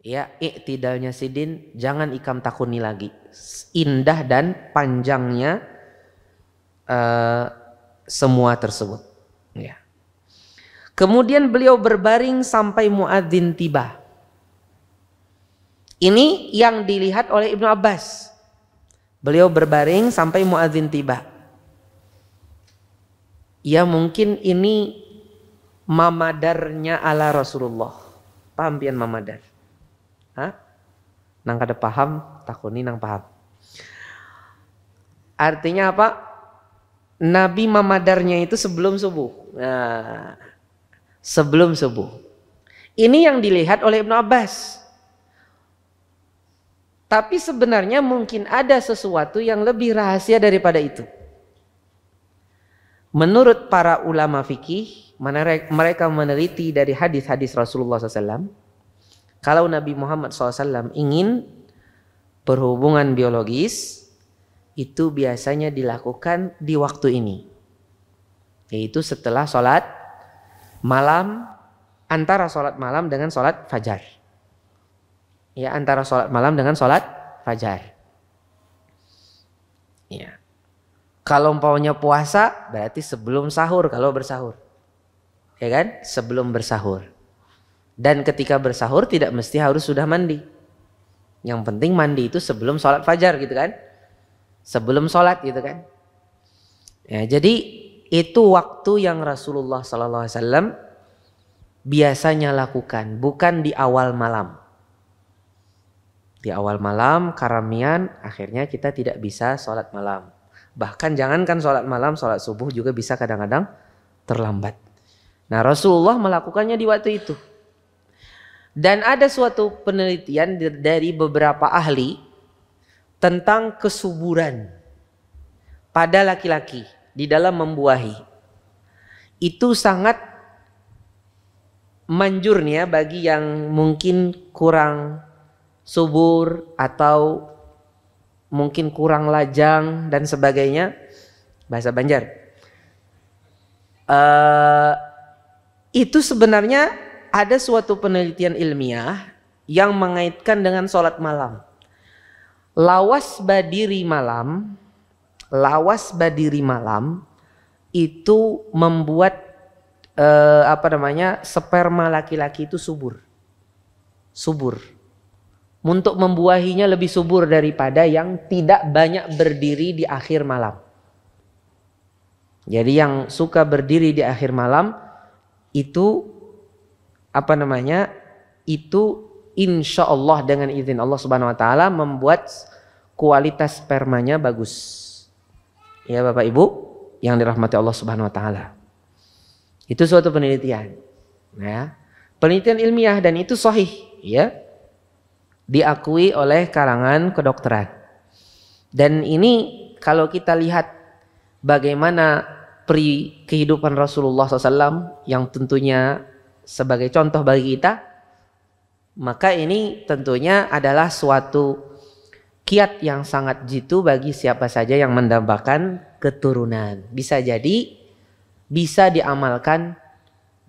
Ya, iktidalnya sidin, jangan ikam takuni lagi. Indah dan panjangnya uh, semua tersebut. Ya. Kemudian beliau berbaring sampai muadzin tiba. Ini yang dilihat oleh Ibnu Abbas. Beliau berbaring sampai muadzin tiba. Ya mungkin ini mamadarnya ala Rasulullah. Paham pian mamadar? Hah? Nang kada paham, takuni nang paham. Artinya apa? Nabi mamadarnya itu sebelum subuh. Nah, sebelum subuh. Ini yang dilihat oleh Ibnu Abbas. Tapi sebenarnya mungkin ada sesuatu yang lebih rahasia daripada itu. Menurut para ulama fikih, mereka meneliti dari hadis-hadis Rasulullah SAW, kalau Nabi Muhammad SAW ingin berhubungan biologis, itu biasanya dilakukan di waktu ini. Yaitu setelah sholat malam, antara sholat malam dengan sholat fajar. Ya, antara sholat malam dengan sholat fajar. Ya. Kalau umpamanya puasa, berarti sebelum sahur kalau bersahur. Ya kan? Sebelum bersahur. Dan ketika bersahur tidak mesti harus sudah mandi. Yang penting mandi itu sebelum sholat fajar gitu kan sebelum sholat gitu kan. Ya, jadi itu waktu yang Rasulullah SAW biasanya lakukan, bukan di awal malam. Di awal malam, karamian, akhirnya kita tidak bisa sholat malam. Bahkan jangankan sholat malam, sholat subuh juga bisa kadang-kadang terlambat. Nah Rasulullah melakukannya di waktu itu. Dan ada suatu penelitian dari beberapa ahli tentang kesuburan pada laki-laki di dalam membuahi. Itu sangat manjurnya bagi yang mungkin kurang subur atau mungkin kurang lajang dan sebagainya. Bahasa Banjar. Uh, itu sebenarnya ada suatu penelitian ilmiah yang mengaitkan dengan sholat malam. Lawas badiri malam, lawas badiri malam itu membuat eh, apa namanya sperma laki-laki itu subur, subur. Untuk membuahinya lebih subur daripada yang tidak banyak berdiri di akhir malam. Jadi yang suka berdiri di akhir malam itu apa namanya? Itu insya Allah dengan izin Allah Subhanahu Wa Taala membuat kualitas spermanya bagus. Ya Bapak Ibu yang dirahmati Allah Subhanahu Wa Taala. Itu suatu penelitian. Ya. Penelitian ilmiah dan itu sahih, ya. Diakui oleh kalangan kedokteran. Dan ini kalau kita lihat bagaimana pri kehidupan Rasulullah SAW yang tentunya sebagai contoh bagi kita, maka ini tentunya adalah suatu kiat yang sangat jitu bagi siapa saja yang mendambakan keturunan. Bisa jadi bisa diamalkan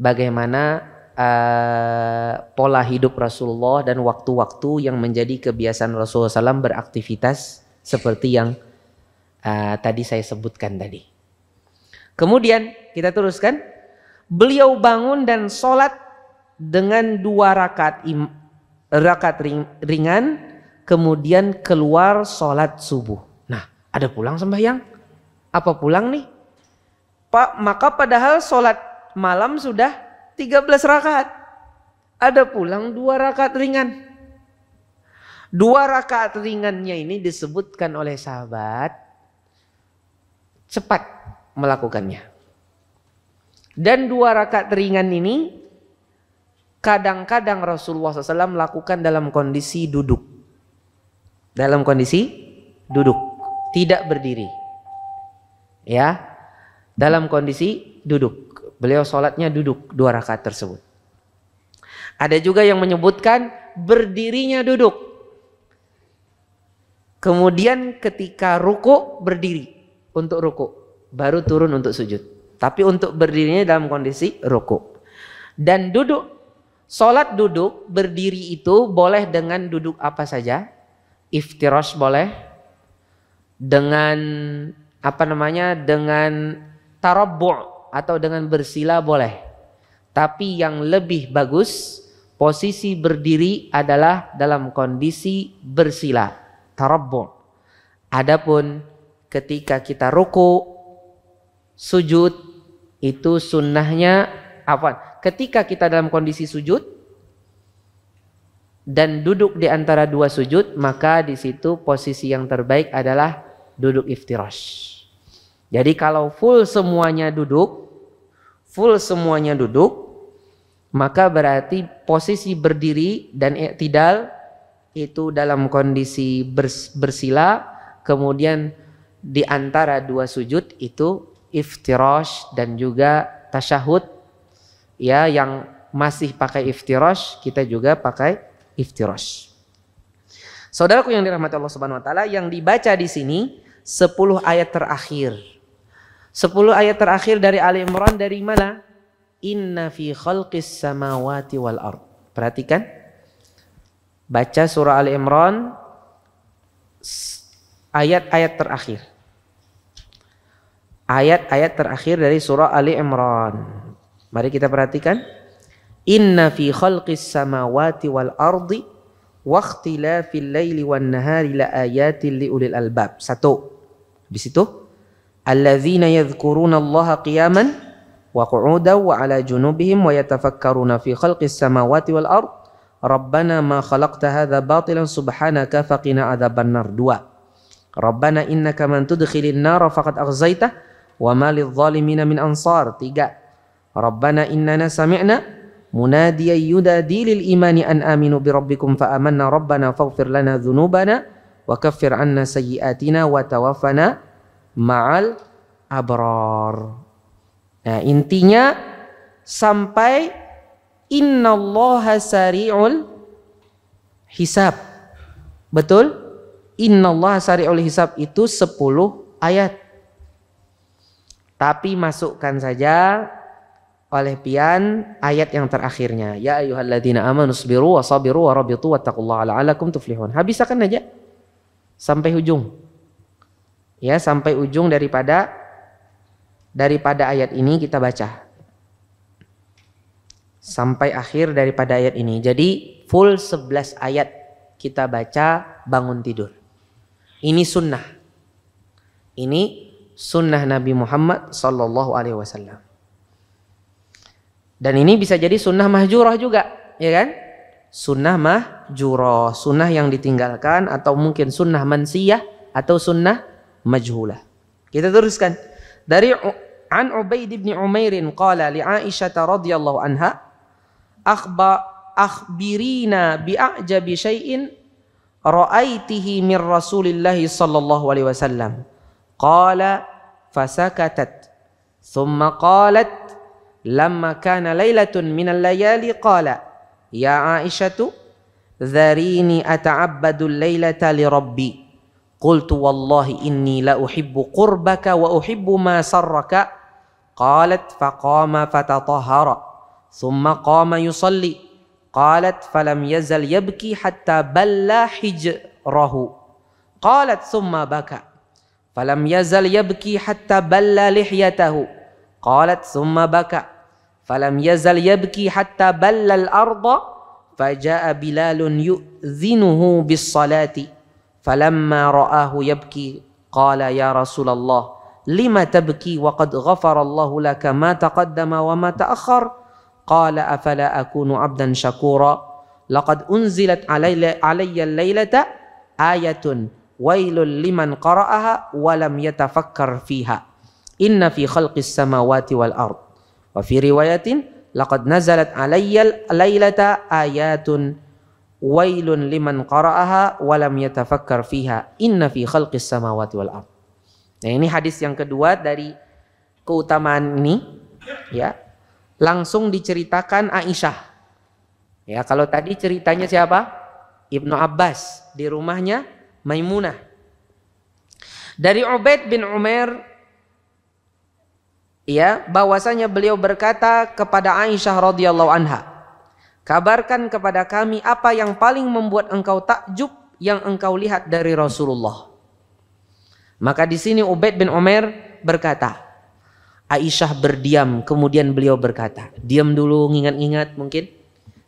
bagaimana uh, pola hidup Rasulullah dan waktu-waktu yang menjadi kebiasaan Rasulullah SAW beraktivitas seperti yang uh, tadi saya sebutkan tadi. Kemudian kita teruskan, beliau bangun dan sholat dengan dua rakaat rakaat ringan, kemudian keluar sholat subuh. Nah, ada pulang sembahyang? Apa pulang nih? Pak, maka padahal sholat malam sudah 13 rakaat. Ada pulang dua rakaat ringan. Dua rakaat ringannya ini disebutkan oleh sahabat cepat melakukannya. Dan dua rakaat ringan ini kadang-kadang Rasulullah SAW melakukan dalam kondisi duduk. Dalam kondisi duduk, tidak berdiri. Ya, dalam kondisi duduk. Beliau sholatnya duduk dua rakaat tersebut. Ada juga yang menyebutkan berdirinya duduk. Kemudian ketika ruku berdiri untuk ruku. Baru turun untuk sujud. Tapi untuk berdirinya dalam kondisi ruku. Dan duduk, sholat duduk, berdiri itu boleh dengan duduk apa saja. Iftirosh boleh. Dengan apa namanya dengan tarabbu' atau dengan bersila boleh. Tapi yang lebih bagus posisi berdiri adalah dalam kondisi bersila, tarabbu'. Adapun ketika kita ruku, sujud itu sunnahnya apa? Ketika kita dalam kondisi sujud dan duduk di antara dua sujud, maka di situ posisi yang terbaik adalah duduk iftirash. Jadi kalau full semuanya duduk, full semuanya duduk, maka berarti posisi berdiri dan i'tidal itu dalam kondisi bersila, kemudian di antara dua sujud itu iftirash dan juga tasyahud. Ya yang masih pakai iftirash kita juga pakai iftirash. Saudaraku yang dirahmati Allah Subhanahu wa taala yang dibaca di sini 10 ayat terakhir 10 ayat terakhir dari Ali Imran dari mana? Inna fi khalqis samawati wal ard. Perhatikan. Baca surah Ali Imran ayat-ayat terakhir. Ayat-ayat terakhir dari surah Ali Imran. Mari kita perhatikan. Inna fi khalqis samawati wal ardi wa ikhtilafil laili wan nahari la ayatin li ulil albab. Satu. Di situ alladzina yadhkuruna Allah qiyaman wa qu'udan wa ala junubihim wa yatafakkaruna fi khalqis samawati wal ard Rabbana ma khalaqta hadha batilan subhanaka faqina adzaban nar dua Rabbana innaka man tudkhilin nar faqad aghzaita wa ma lidh-dhalimin min ansar tiga Rabbana innana sami'na munadiyan yudadi lil imani an aminu bi rabbikum fa amanna rabbana faghfir lana dhunubana wa kaffir anna sayyi'atina wa tawaffana ma'al abrar. Nah, intinya sampai innallaha sari'ul hisab. Betul? Innallaha sari'ul hisab itu 10 ayat. Tapi masukkan saja oleh pian ayat yang terakhirnya. Ya ayyuhalladzina amanu sabiru wa sabiru wa rabitu wattaqullaha la'alakum tuflihun. Habiskan aja sampai ujung ya sampai ujung daripada daripada ayat ini kita baca sampai akhir daripada ayat ini. Jadi full 11 ayat kita baca bangun tidur. Ini sunnah. Ini sunnah Nabi Muhammad Sallallahu Alaihi Wasallam. Dan ini bisa jadi sunnah mahjurah juga, ya kan? Sunnah mahjurah, sunnah yang ditinggalkan atau mungkin sunnah mansiyah atau sunnah majhulah. Kita teruskan. Dari An Ubaid bin Umair qala li Aisyah radhiyallahu anha akhba akhbirina bi a'jabi syai'in ra'aitihi min Rasulillah sallallahu alaihi wasallam. Qala fasakatat. Thumma qalat lamma kana lailatun min al-layali qala ya Aisyatu dharini ata'abbadu al-lailata li inni la uhibbu qurbaka wa uhibbu ma sarraka قالت فقام فتطهر ثم قام يصلي. قالت فلم يزل يبكي حتى بلى حجره. قالت ثم بكى. فلم يزل يبكي حتى بلى لحيته. قالت ثم بكى. فلم يزل يبكي حتى بلى الأرض فجاء بلال يؤذنه بالصلاة. فلما رآه يبكي قال يا رسول الله لم تبكي وقد غفر الله لك ما تقدم وما تأخر؟ قال أفلا أكون عبدا شكورا؟ لقد أنزلت علي, علي الليلة آية ويل لمن قرأها ولم يتفكر فيها. إن في خلق السماوات والأرض. وفي رواية لقد نزلت علي الليلة آيات wailun liman qara'aha wa lam yatafakkar fiha inna fi khalqis samawati wal ard Nah, ini hadis yang kedua dari keutamaan ini ya. Langsung diceritakan Aisyah. Ya, kalau tadi ceritanya siapa? Ibnu Abbas di rumahnya Maimunah. Dari Ubaid bin Umar ya, bahwasanya beliau berkata kepada Aisyah radhiyallahu anha, "Kabarkan kepada kami apa yang paling membuat engkau takjub yang engkau lihat dari Rasulullah." Maka di sini Ubaid bin Umar berkata, Aisyah berdiam, kemudian beliau berkata, diam dulu, ingat-ingat mungkin.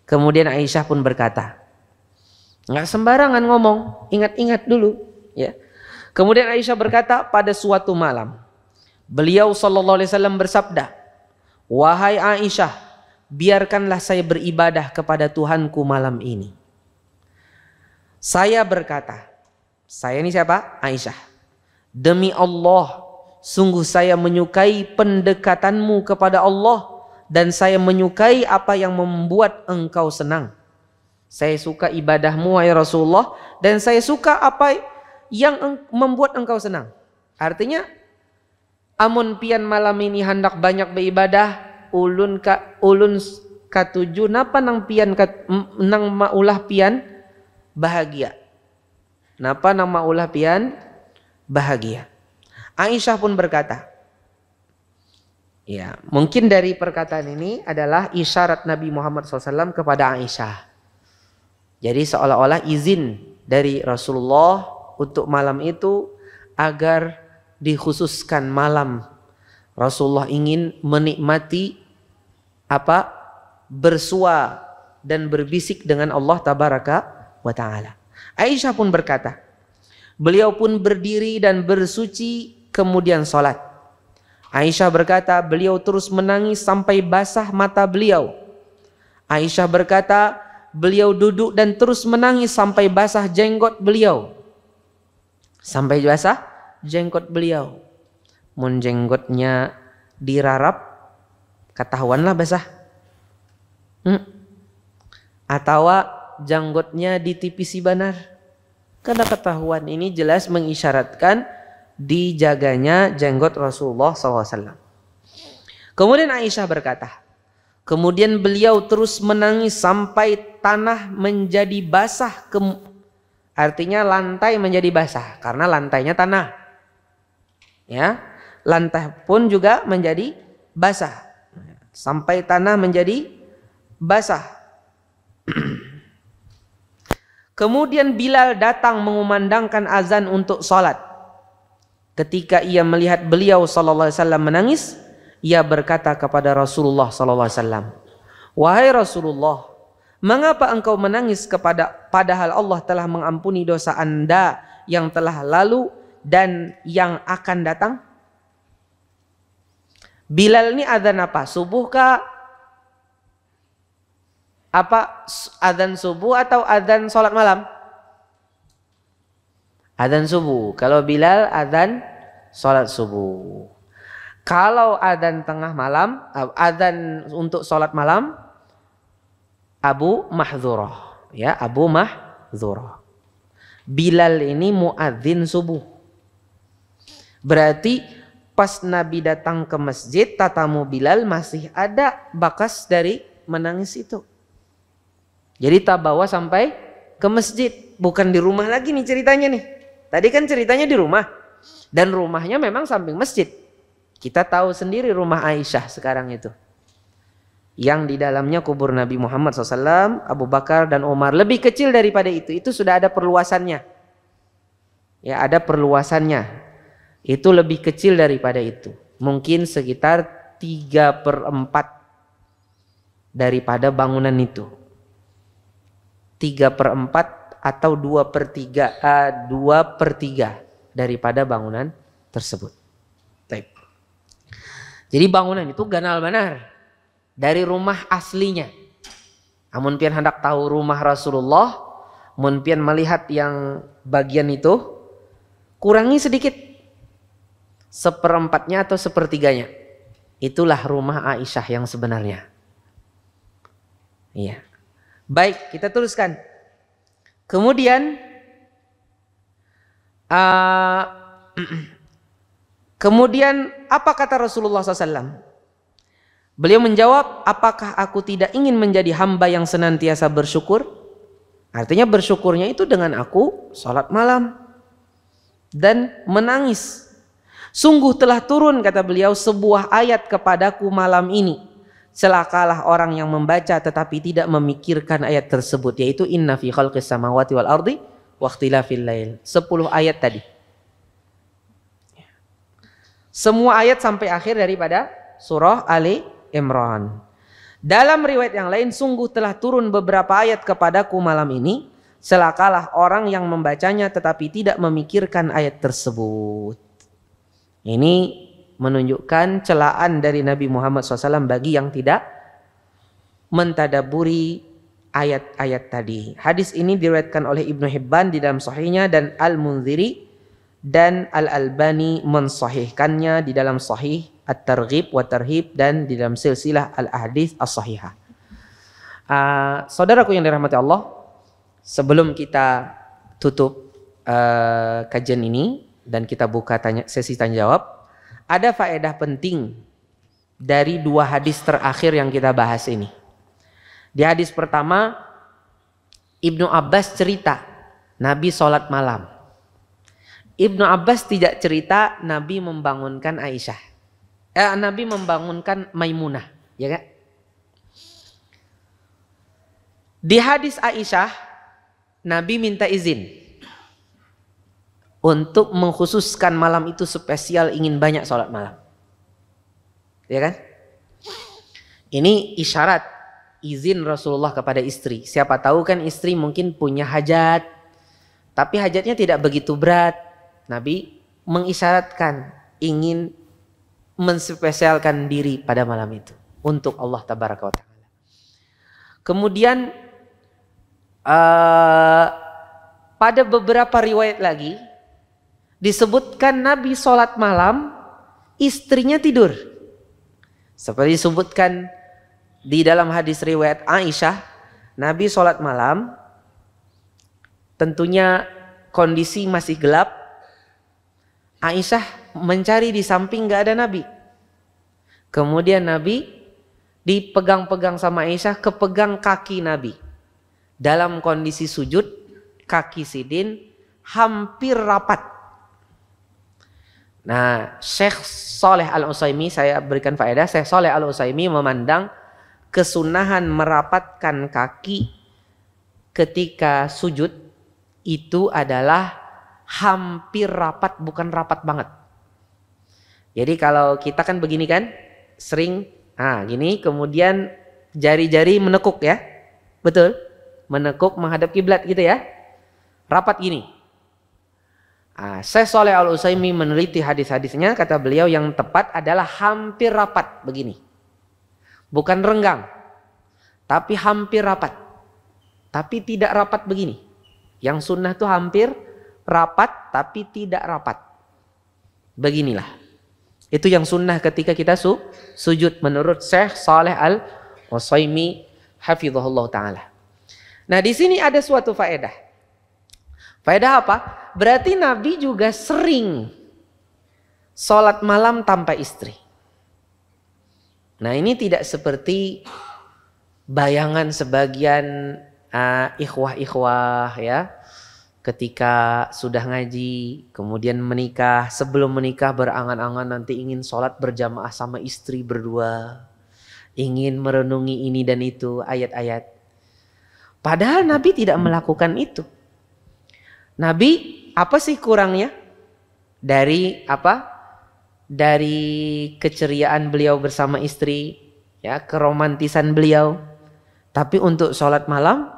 Kemudian Aisyah pun berkata, nggak sembarangan ngomong, ingat-ingat dulu. Ya. Kemudian Aisyah berkata pada suatu malam, beliau Shallallahu Alaihi Wasallam bersabda, wahai Aisyah, biarkanlah saya beribadah kepada Tuhanku malam ini. Saya berkata, saya ini siapa? Aisyah. Demi Allah, sungguh saya menyukai pendekatanmu kepada Allah dan saya menyukai apa yang membuat engkau senang. Saya suka ibadahmu wahai Rasulullah dan saya suka apa yang membuat engkau senang. Artinya amun pian malam ini hendak banyak beribadah ulun ka ulun katuju napa nang pian kat, nang maulah pian bahagia. Napa nang maulah pian bahagia. Aisyah pun berkata, ya mungkin dari perkataan ini adalah isyarat Nabi Muhammad SAW kepada Aisyah. Jadi seolah-olah izin dari Rasulullah untuk malam itu agar dikhususkan malam Rasulullah ingin menikmati apa bersua dan berbisik dengan Allah tabaraka wa taala. Aisyah pun berkata, Beliau pun berdiri dan bersuci kemudian sholat. Aisyah berkata beliau terus menangis sampai basah mata beliau. Aisyah berkata beliau duduk dan terus menangis sampai basah jenggot beliau. Sampai basah jenggot beliau. Mun jenggotnya dirarap ketahuanlah basah. Hmm. Atau jenggotnya ditipisi banar karena ketahuan ini jelas mengisyaratkan dijaganya jenggot Rasulullah SAW. Kemudian Aisyah berkata, kemudian beliau terus menangis sampai tanah menjadi basah. Artinya lantai menjadi basah karena lantainya tanah. Ya, lantai pun juga menjadi basah sampai tanah menjadi basah. Kemudian Bilal datang mengumandangkan azan untuk salat. Ketika ia melihat beliau sallallahu alaihi wasallam menangis, ia berkata kepada Rasulullah sallallahu alaihi wasallam, "Wahai Rasulullah, mengapa engkau menangis kepada padahal Allah telah mengampuni dosa Anda yang telah lalu dan yang akan datang?" Bilal ini azan apa? Subuh kah? apa adzan subuh atau adzan sholat malam? Adzan subuh. Kalau Bilal adzan sholat subuh. Kalau adzan tengah malam, adzan untuk sholat malam, Abu Mahzurah. Ya, Abu Mahzurah. Bilal ini muadzin subuh. Berarti pas Nabi datang ke masjid, tatamu Bilal masih ada bakas dari menangis itu. Jadi tak bawa sampai ke masjid, bukan di rumah lagi nih ceritanya nih. Tadi kan ceritanya di rumah dan rumahnya memang samping masjid. Kita tahu sendiri rumah Aisyah sekarang itu. Yang di dalamnya kubur Nabi Muhammad SAW, Abu Bakar dan Umar. Lebih kecil daripada itu. Itu sudah ada perluasannya. Ya ada perluasannya. Itu lebih kecil daripada itu. Mungkin sekitar 3 per 4 daripada bangunan itu. 3 per 4 atau 2 per 3, uh, 2 per 3 daripada bangunan tersebut. Jadi bangunan itu ganal benar dari rumah aslinya. Amun pian hendak tahu rumah Rasulullah, mun pian melihat yang bagian itu, kurangi sedikit. Seperempatnya atau sepertiganya. Itulah rumah Aisyah yang sebenarnya. Iya. Baik, kita teruskan. Kemudian uh, Kemudian apa kata Rasulullah SAW? Beliau menjawab, apakah aku tidak ingin menjadi hamba yang senantiasa bersyukur? Artinya bersyukurnya itu dengan aku sholat malam dan menangis. Sungguh telah turun kata beliau sebuah ayat kepadaku malam ini. Celakalah orang yang membaca tetapi tidak memikirkan ayat tersebut yaitu inna fi khalqis samawati wal ardi wa ikhtilafil lail. 10 ayat tadi. Semua ayat sampai akhir daripada surah Ali Imran. Dalam riwayat yang lain sungguh telah turun beberapa ayat kepadaku malam ini. Celakalah orang yang membacanya tetapi tidak memikirkan ayat tersebut. Ini menunjukkan celaan dari Nabi Muhammad SAW bagi yang tidak mentadaburi ayat-ayat tadi. Hadis ini diriwayatkan oleh Ibnu Hibban di dalam sahihnya dan Al-Munziri dan Al-Albani mensahihkannya di dalam sahih At-Targhib wa Tarhib dan di dalam silsilah Al-Ahadits As-Sahihah. Uh, saudaraku yang dirahmati Allah, sebelum kita tutup uh, kajian ini dan kita buka tanya, sesi tanya jawab, ada faedah penting dari dua hadis terakhir yang kita bahas ini. Di hadis pertama, Ibnu Abbas cerita Nabi sholat malam. Ibnu Abbas tidak cerita Nabi membangunkan Aisyah. Eh, Nabi membangunkan Maimunah, ya kan? Di hadis Aisyah, Nabi minta izin untuk mengkhususkan malam itu spesial ingin banyak sholat malam. Ya kan? Ini isyarat izin Rasulullah kepada istri. Siapa tahu kan istri mungkin punya hajat, tapi hajatnya tidak begitu berat Nabi mengisyaratkan ingin menspesialkan diri pada malam itu untuk Allah tabaraka wa taala. Kemudian uh, pada beberapa riwayat lagi disebutkan Nabi sholat malam istrinya tidur. Seperti disebutkan di dalam hadis riwayat Aisyah, Nabi sholat malam tentunya kondisi masih gelap Aisyah mencari di samping nggak ada Nabi. Kemudian Nabi dipegang-pegang sama Aisyah, kepegang kaki Nabi. Dalam kondisi sujud, kaki Sidin hampir rapat. Nah, Syekh Soleh Al-Usaimi, saya berikan faedah, Syekh Soleh Al-Usaimi memandang kesunahan merapatkan kaki ketika sujud itu adalah hampir rapat bukan rapat banget. Jadi kalau kita kan begini kan sering ah gini kemudian jari-jari menekuk ya. Betul? Menekuk menghadap kiblat gitu ya. Rapat gini. Ah, saya Soleh Al Utsaimin meneliti hadis-hadisnya kata beliau yang tepat adalah hampir rapat begini. Bukan renggang. Tapi hampir rapat. Tapi tidak rapat begini. Yang sunnah tuh hampir rapat tapi tidak rapat. Beginilah. Itu yang sunnah ketika kita su sujud menurut Syekh Saleh Al Wasaimi hafizahullah taala. Nah, di sini ada suatu faedah. Faedah apa? Berarti Nabi juga sering sholat malam tanpa istri. Nah, ini tidak seperti bayangan sebagian uh, ikhwah-ikhwah ya ketika sudah ngaji, kemudian menikah, sebelum menikah berangan-angan nanti ingin sholat berjamaah sama istri berdua, ingin merenungi ini dan itu ayat-ayat. Padahal Nabi tidak melakukan itu. Nabi apa sih kurangnya dari apa? Dari keceriaan beliau bersama istri, ya keromantisan beliau. Tapi untuk sholat malam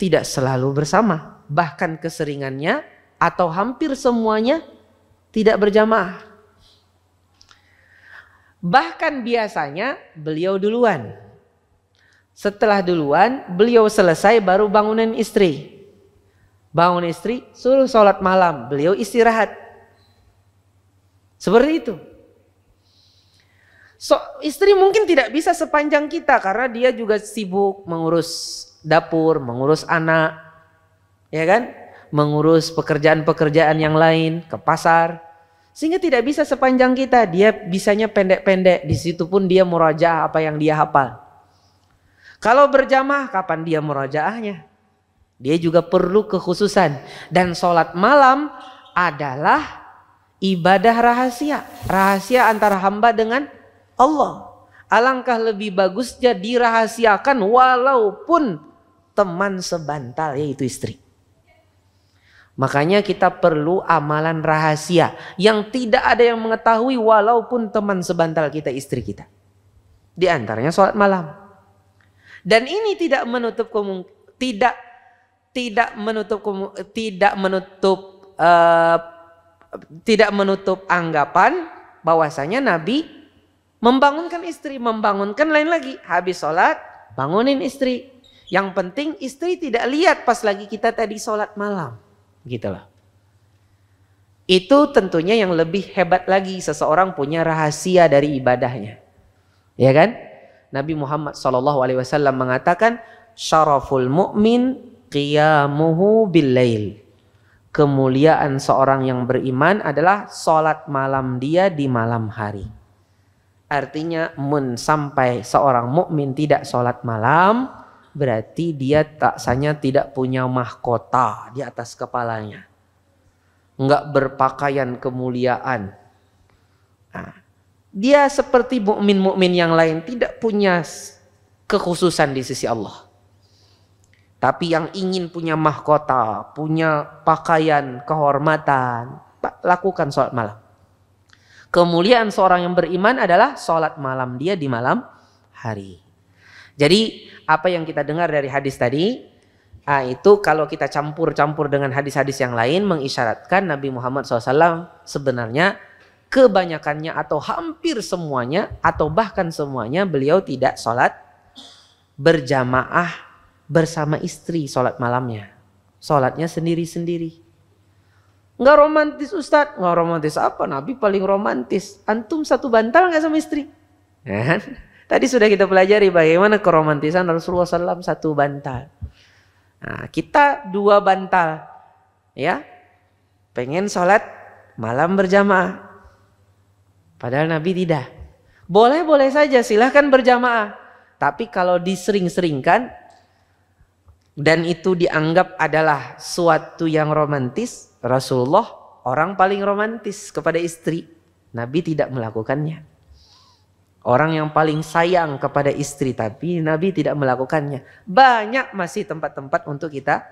tidak selalu bersama bahkan keseringannya atau hampir semuanya tidak berjamaah. Bahkan biasanya beliau duluan. Setelah duluan, beliau selesai baru bangunin istri. Bangun istri, suruh sholat malam. Beliau istirahat. Seperti itu. So, istri mungkin tidak bisa sepanjang kita karena dia juga sibuk mengurus dapur, mengurus anak, ya kan? Mengurus pekerjaan-pekerjaan yang lain, ke pasar. Sehingga tidak bisa sepanjang kita, dia bisanya pendek-pendek. Di situ pun dia murajaah apa yang dia hafal. Kalau berjamaah, kapan dia murajaahnya? Dia juga perlu kekhususan. Dan sholat malam adalah ibadah rahasia. Rahasia antara hamba dengan Allah. Alangkah lebih bagusnya dirahasiakan walaupun teman sebantal yaitu istri. Makanya kita perlu amalan rahasia yang tidak ada yang mengetahui walaupun teman sebantal kita istri kita. Di antaranya sholat malam. Dan ini tidak menutup tidak tidak menutup tidak menutup uh, tidak menutup anggapan bahwasanya Nabi membangunkan istri, membangunkan lain lagi. Habis sholat, bangunin istri. Yang penting istri tidak lihat pas lagi kita tadi sholat malam. Gitu loh. Itu tentunya yang lebih hebat lagi seseorang punya rahasia dari ibadahnya. Ya kan? Nabi Muhammad SAW mengatakan syaraful mu'min qiyamuhu bil Kemuliaan seorang yang beriman adalah sholat malam dia di malam hari. Artinya mun sampai seorang mukmin tidak sholat malam, berarti dia tak taksanya tidak punya mahkota di atas kepalanya. Enggak berpakaian kemuliaan. Nah, dia seperti mukmin-mukmin yang lain tidak punya kekhususan di sisi Allah. Tapi yang ingin punya mahkota, punya pakaian, kehormatan, lakukan sholat malam. Kemuliaan seorang yang beriman adalah sholat malam dia di malam hari. Jadi apa yang kita dengar dari hadis tadi ah, itu kalau kita campur-campur dengan hadis-hadis yang lain mengisyaratkan Nabi Muhammad SAW sebenarnya kebanyakannya atau hampir semuanya atau bahkan semuanya beliau tidak sholat berjamaah bersama istri sholat malamnya. Sholatnya sendiri-sendiri. Enggak romantis Ustadz. Enggak romantis apa? Nabi paling romantis. Antum satu bantal enggak sama istri? Ya. Tadi sudah kita pelajari bagaimana keromantisan Rasulullah SAW satu bantal. Nah, kita dua bantal. Ya, pengen sholat malam berjamaah. Padahal Nabi tidak. Boleh-boleh saja silahkan berjamaah. Tapi kalau disering-seringkan dan itu dianggap adalah suatu yang romantis, Rasulullah orang paling romantis kepada istri. Nabi tidak melakukannya. Orang yang paling sayang kepada istri tapi Nabi tidak melakukannya. Banyak masih tempat-tempat untuk kita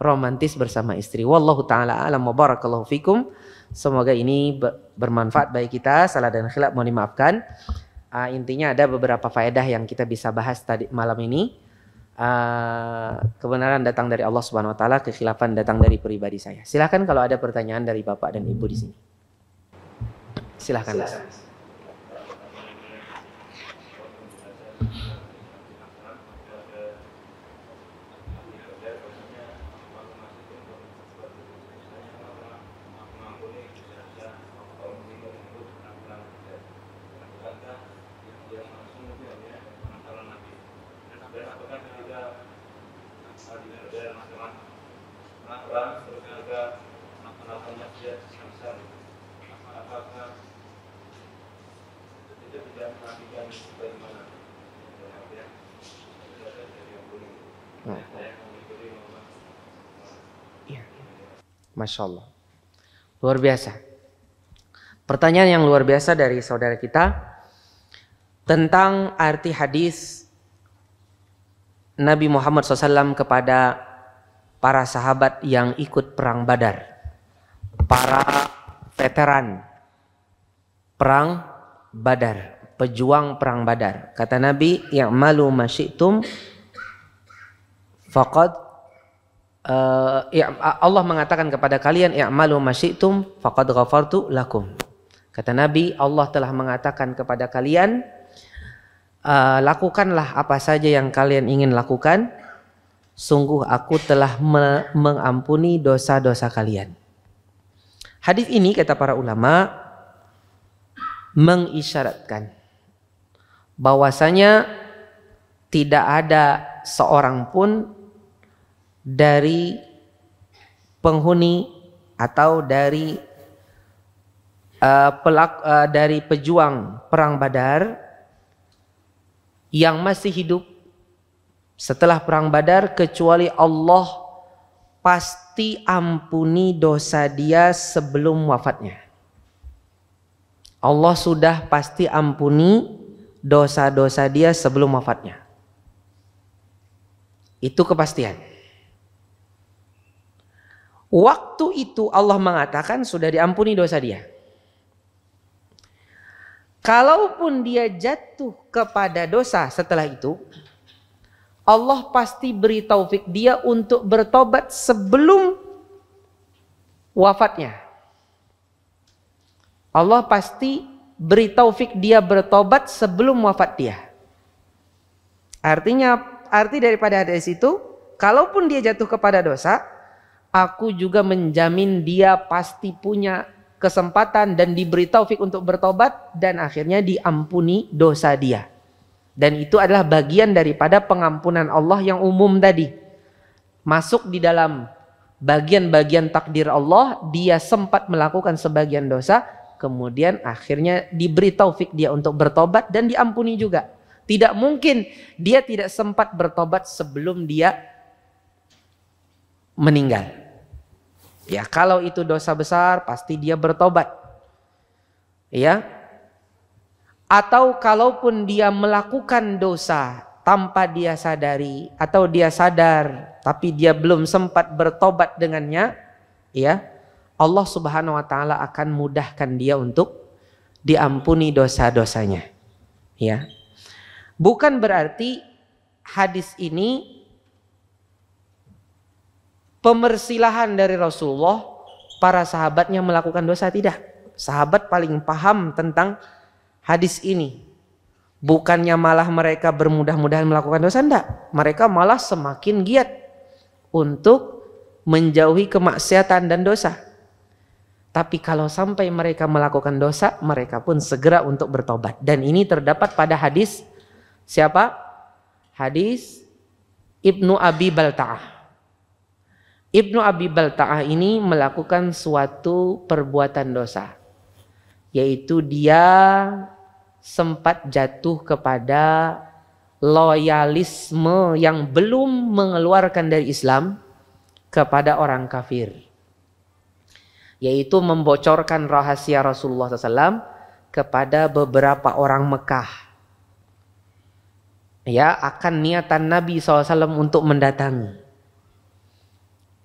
romantis bersama istri. Wallahu taala alam wa fikum. Semoga ini bermanfaat bagi kita. Salah dan khilaf mohon dimaafkan. Uh, intinya ada beberapa faedah yang kita bisa bahas tadi malam ini. Uh, kebenaran datang dari Allah Subhanahu wa taala, kekhilafan datang dari pribadi saya. Silahkan kalau ada pertanyaan dari Bapak dan Ibu di sini. Silahkan. Silahkan. Masya Allah. Luar biasa. Pertanyaan yang luar biasa dari saudara kita tentang arti hadis Nabi Muhammad SAW kepada para sahabat yang ikut perang Badar, para veteran perang Badar, pejuang perang Badar. Kata Nabi, yang malu masyitum faqad uh, Allah mengatakan kepada kalian i'malu masyitum faqad ghafartu lakum. Kata Nabi, Allah telah mengatakan kepada kalian uh, lakukanlah apa saja yang kalian ingin lakukan. Sungguh aku telah me mengampuni dosa-dosa kalian. Hadis ini kata para ulama mengisyaratkan bahwasanya tidak ada seorang pun dari penghuni atau dari uh, pelak, uh, dari pejuang perang Badar yang masih hidup setelah perang Badar kecuali Allah pasti ampuni dosa dia sebelum wafatnya. Allah sudah pasti ampuni dosa-dosa dia sebelum wafatnya. Itu kepastian. Waktu itu Allah mengatakan sudah diampuni dosa dia. Kalaupun dia jatuh kepada dosa setelah itu, Allah pasti beri taufik dia untuk bertobat sebelum wafatnya. Allah pasti beri taufik dia bertobat sebelum wafat dia. Artinya arti daripada hadis itu, kalaupun dia jatuh kepada dosa, aku juga menjamin dia pasti punya kesempatan dan diberi taufik untuk bertobat dan akhirnya diampuni dosa dia. Dan itu adalah bagian daripada pengampunan Allah yang umum tadi. Masuk di dalam bagian-bagian takdir Allah, dia sempat melakukan sebagian dosa, kemudian akhirnya diberi taufik dia untuk bertobat dan diampuni juga. Tidak mungkin dia tidak sempat bertobat sebelum dia meninggal. Ya, kalau itu dosa besar pasti dia bertobat. Ya. Atau kalaupun dia melakukan dosa tanpa dia sadari atau dia sadar tapi dia belum sempat bertobat dengannya, ya Allah Subhanahu wa taala akan mudahkan dia untuk diampuni dosa-dosanya. Ya. Bukan berarti hadis ini pemersilahan dari Rasulullah para sahabatnya melakukan dosa tidak. Sahabat paling paham tentang hadis ini. Bukannya malah mereka bermudah-mudahan melakukan dosa enggak. Mereka malah semakin giat untuk menjauhi kemaksiatan dan dosa. Tapi kalau sampai mereka melakukan dosa, mereka pun segera untuk bertobat. Dan ini terdapat pada hadis siapa? Hadis Ibnu Abi Balta'ah. Ibnu Abi Balta'ah ini melakukan suatu perbuatan dosa. Yaitu dia sempat jatuh kepada loyalisme yang belum mengeluarkan dari Islam kepada orang kafir yaitu membocorkan rahasia Rasulullah SAW kepada beberapa orang Mekah. Ya, akan niatan Nabi SAW untuk mendatangi.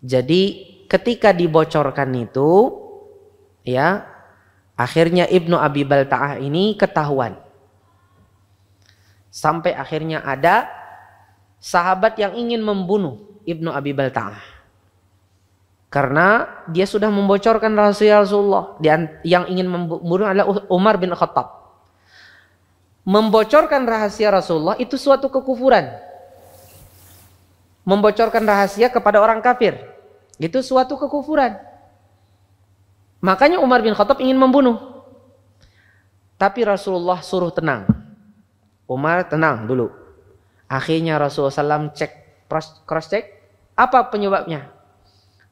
Jadi ketika dibocorkan itu, ya, akhirnya Ibnu Abi Balta'ah ini ketahuan. Sampai akhirnya ada sahabat yang ingin membunuh Ibnu Abi Balta'ah. Karena dia sudah membocorkan rahasia Rasulullah. Yang ingin membunuh adalah Umar bin Khattab. Membocorkan rahasia Rasulullah itu suatu kekufuran. Membocorkan rahasia kepada orang kafir. Itu suatu kekufuran. Makanya Umar bin Khattab ingin membunuh. Tapi Rasulullah suruh tenang. Umar tenang dulu. Akhirnya Rasulullah SAW cek cross check apa penyebabnya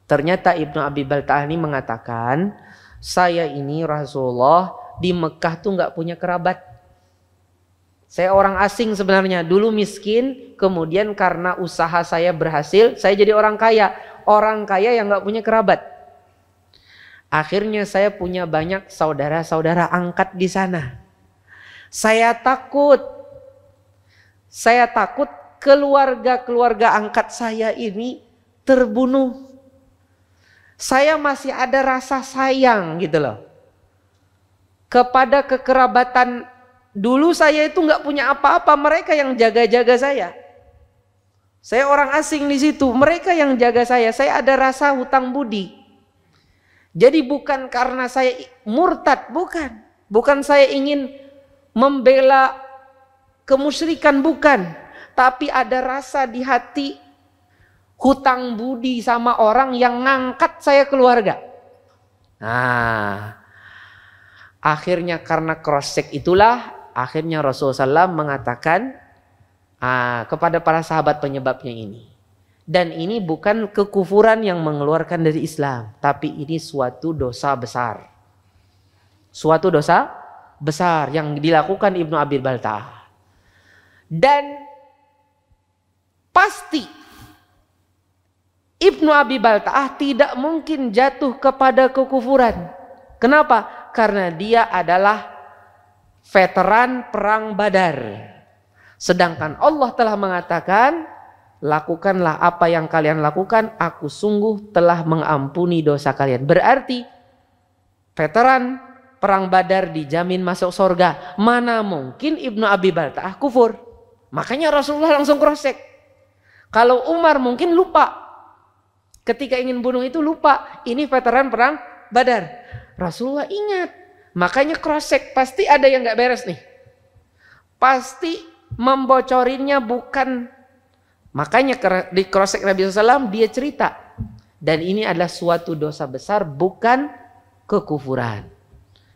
Ternyata Ibnu Abi Balta'ah ini mengatakan, saya ini Rasulullah di Mekah tuh nggak punya kerabat. Saya orang asing sebenarnya, dulu miskin, kemudian karena usaha saya berhasil, saya jadi orang kaya. Orang kaya yang nggak punya kerabat. Akhirnya saya punya banyak saudara-saudara angkat di sana. Saya takut, saya takut keluarga-keluarga angkat saya ini terbunuh. Saya masih ada rasa sayang gitu loh. Kepada kekerabatan Dulu saya itu nggak punya apa-apa, mereka yang jaga-jaga saya. Saya orang asing di situ, mereka yang jaga saya. Saya ada rasa hutang budi. Jadi bukan karena saya murtad, bukan. Bukan saya ingin membela kemusyrikan, bukan. Tapi ada rasa di hati hutang budi sama orang yang ngangkat saya keluarga. Nah, akhirnya karena cross check itulah akhirnya Rasulullah SAW mengatakan uh, kepada para sahabat penyebabnya ini. Dan ini bukan kekufuran yang mengeluarkan dari Islam, tapi ini suatu dosa besar. Suatu dosa besar yang dilakukan Ibnu Abil Baltah. Dan pasti Ibnu Abi Balta'ah tidak mungkin jatuh kepada kekufuran. Kenapa? Karena dia adalah veteran perang Badar. Sedangkan Allah telah mengatakan, lakukanlah apa yang kalian lakukan, aku sungguh telah mengampuni dosa kalian. Berarti veteran perang Badar dijamin masuk surga. Mana mungkin Ibnu Abi Balta'ah kufur? Makanya Rasulullah langsung cross Kalau Umar mungkin lupa. Ketika ingin bunuh itu lupa. Ini veteran perang Badar. Rasulullah ingat. Makanya cross check pasti ada yang nggak beres nih. Pasti membocorinnya bukan makanya di cross check Nabi SAW dia cerita dan ini adalah suatu dosa besar bukan kekufuran.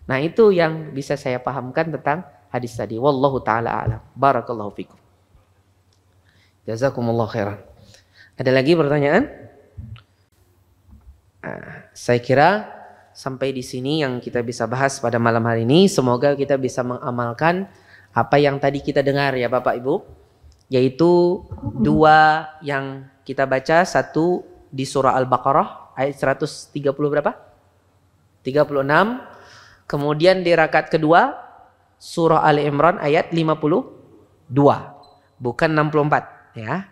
Nah itu yang bisa saya pahamkan tentang hadis tadi. Wallahu taala alam. Barakallahu fikum. Jazakumullah khairan. Ada lagi pertanyaan? Nah, saya kira sampai di sini yang kita bisa bahas pada malam hari ini. Semoga kita bisa mengamalkan apa yang tadi kita dengar ya Bapak Ibu. Yaitu dua yang kita baca. Satu di surah Al-Baqarah ayat 130 berapa? 36. Kemudian di rakaat kedua surah Ali Imran ayat 52. Bukan 64 ya.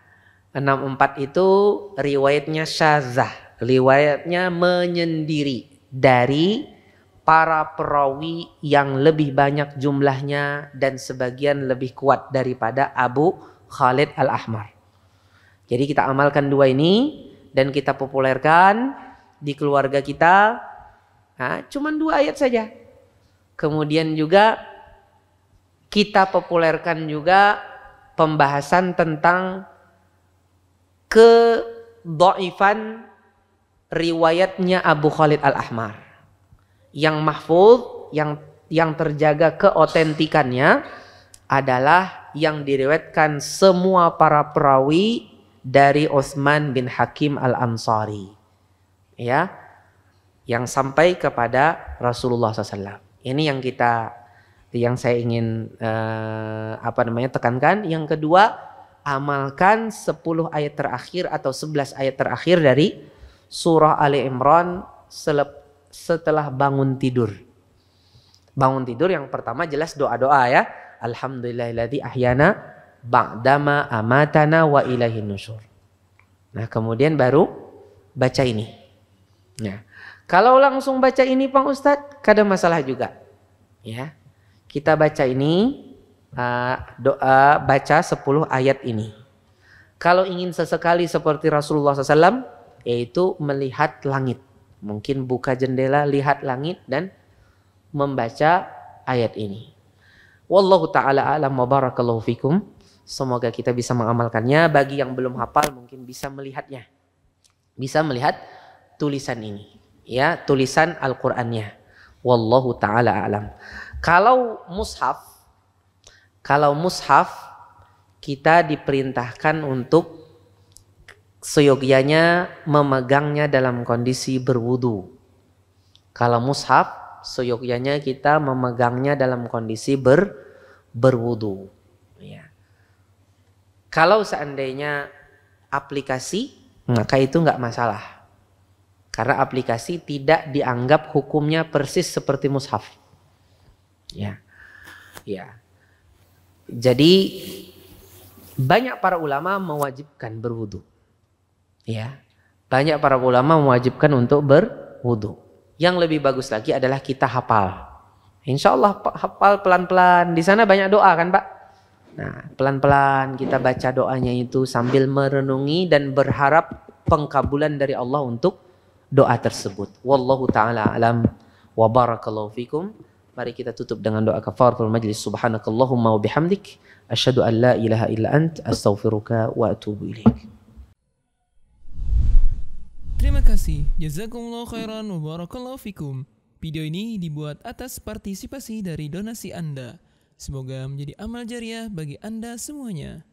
64 itu riwayatnya syazah. Riwayatnya menyendiri dari para perawi yang lebih banyak jumlahnya dan sebagian lebih kuat daripada Abu Khalid Al-Ahmar. Jadi kita amalkan dua ini dan kita populerkan di keluarga kita. Nah, cuman dua ayat saja. Kemudian juga kita populerkan juga pembahasan tentang kedoifan riwayatnya Abu Khalid Al-Ahmar. Yang mahfud, yang yang terjaga keotentikannya adalah yang diriwayatkan semua para perawi dari Utsman bin Hakim Al-Ansari. Ya. Yang sampai kepada Rasulullah SAW. Ini yang kita yang saya ingin uh, apa namanya tekankan. Yang kedua, amalkan 10 ayat terakhir atau 11 ayat terakhir dari surah Ali Imran setelah bangun tidur. Bangun tidur yang pertama jelas doa-doa ya. Alhamdulillahilladzi ahyana ba'dama amatana wa ilahin nusyur. Nah, kemudian baru baca ini. Nah, kalau langsung baca ini Pak Ustadz, kadang masalah juga. Ya. Kita baca ini uh, doa baca 10 ayat ini. Kalau ingin sesekali seperti Rasulullah SAW, yaitu melihat langit. Mungkin buka jendela, lihat langit dan membaca ayat ini. Wallahu taala alam wa barakallahu fikum. Semoga kita bisa mengamalkannya. Bagi yang belum hafal mungkin bisa melihatnya. Bisa melihat tulisan ini. Ya, tulisan Al-Qur'annya. Wallahu taala alam. Kalau mushaf kalau mushaf kita diperintahkan untuk seyogyanya memegangnya dalam kondisi berwudu. Kalau mushaf, seyogyanya kita memegangnya dalam kondisi ber, berwudu. Ya. Kalau seandainya aplikasi, maka itu nggak masalah. Karena aplikasi tidak dianggap hukumnya persis seperti mushaf. Ya. Ya. Jadi banyak para ulama mewajibkan berwudu. Ya. Banyak para ulama mewajibkan untuk berwudu. Yang lebih bagus lagi adalah kita hafal. Insya Allah hafal pelan-pelan. Di sana banyak doa kan Pak? Nah, pelan-pelan kita baca doanya itu sambil merenungi dan berharap pengkabulan dari Allah untuk doa tersebut. Wallahu taala alam wa barakallahu fikum. Mari kita tutup dengan doa kafaratul majlis. Subhanakallahumma wa bihamdik asyhadu an la ilaha illa ant astaghfiruka wa atubu ilaik. Terima kasih. Jazakumullah khairan wa barakallahu fikum. Video ini dibuat atas partisipasi dari donasi Anda. Semoga menjadi amal jariah bagi Anda semuanya.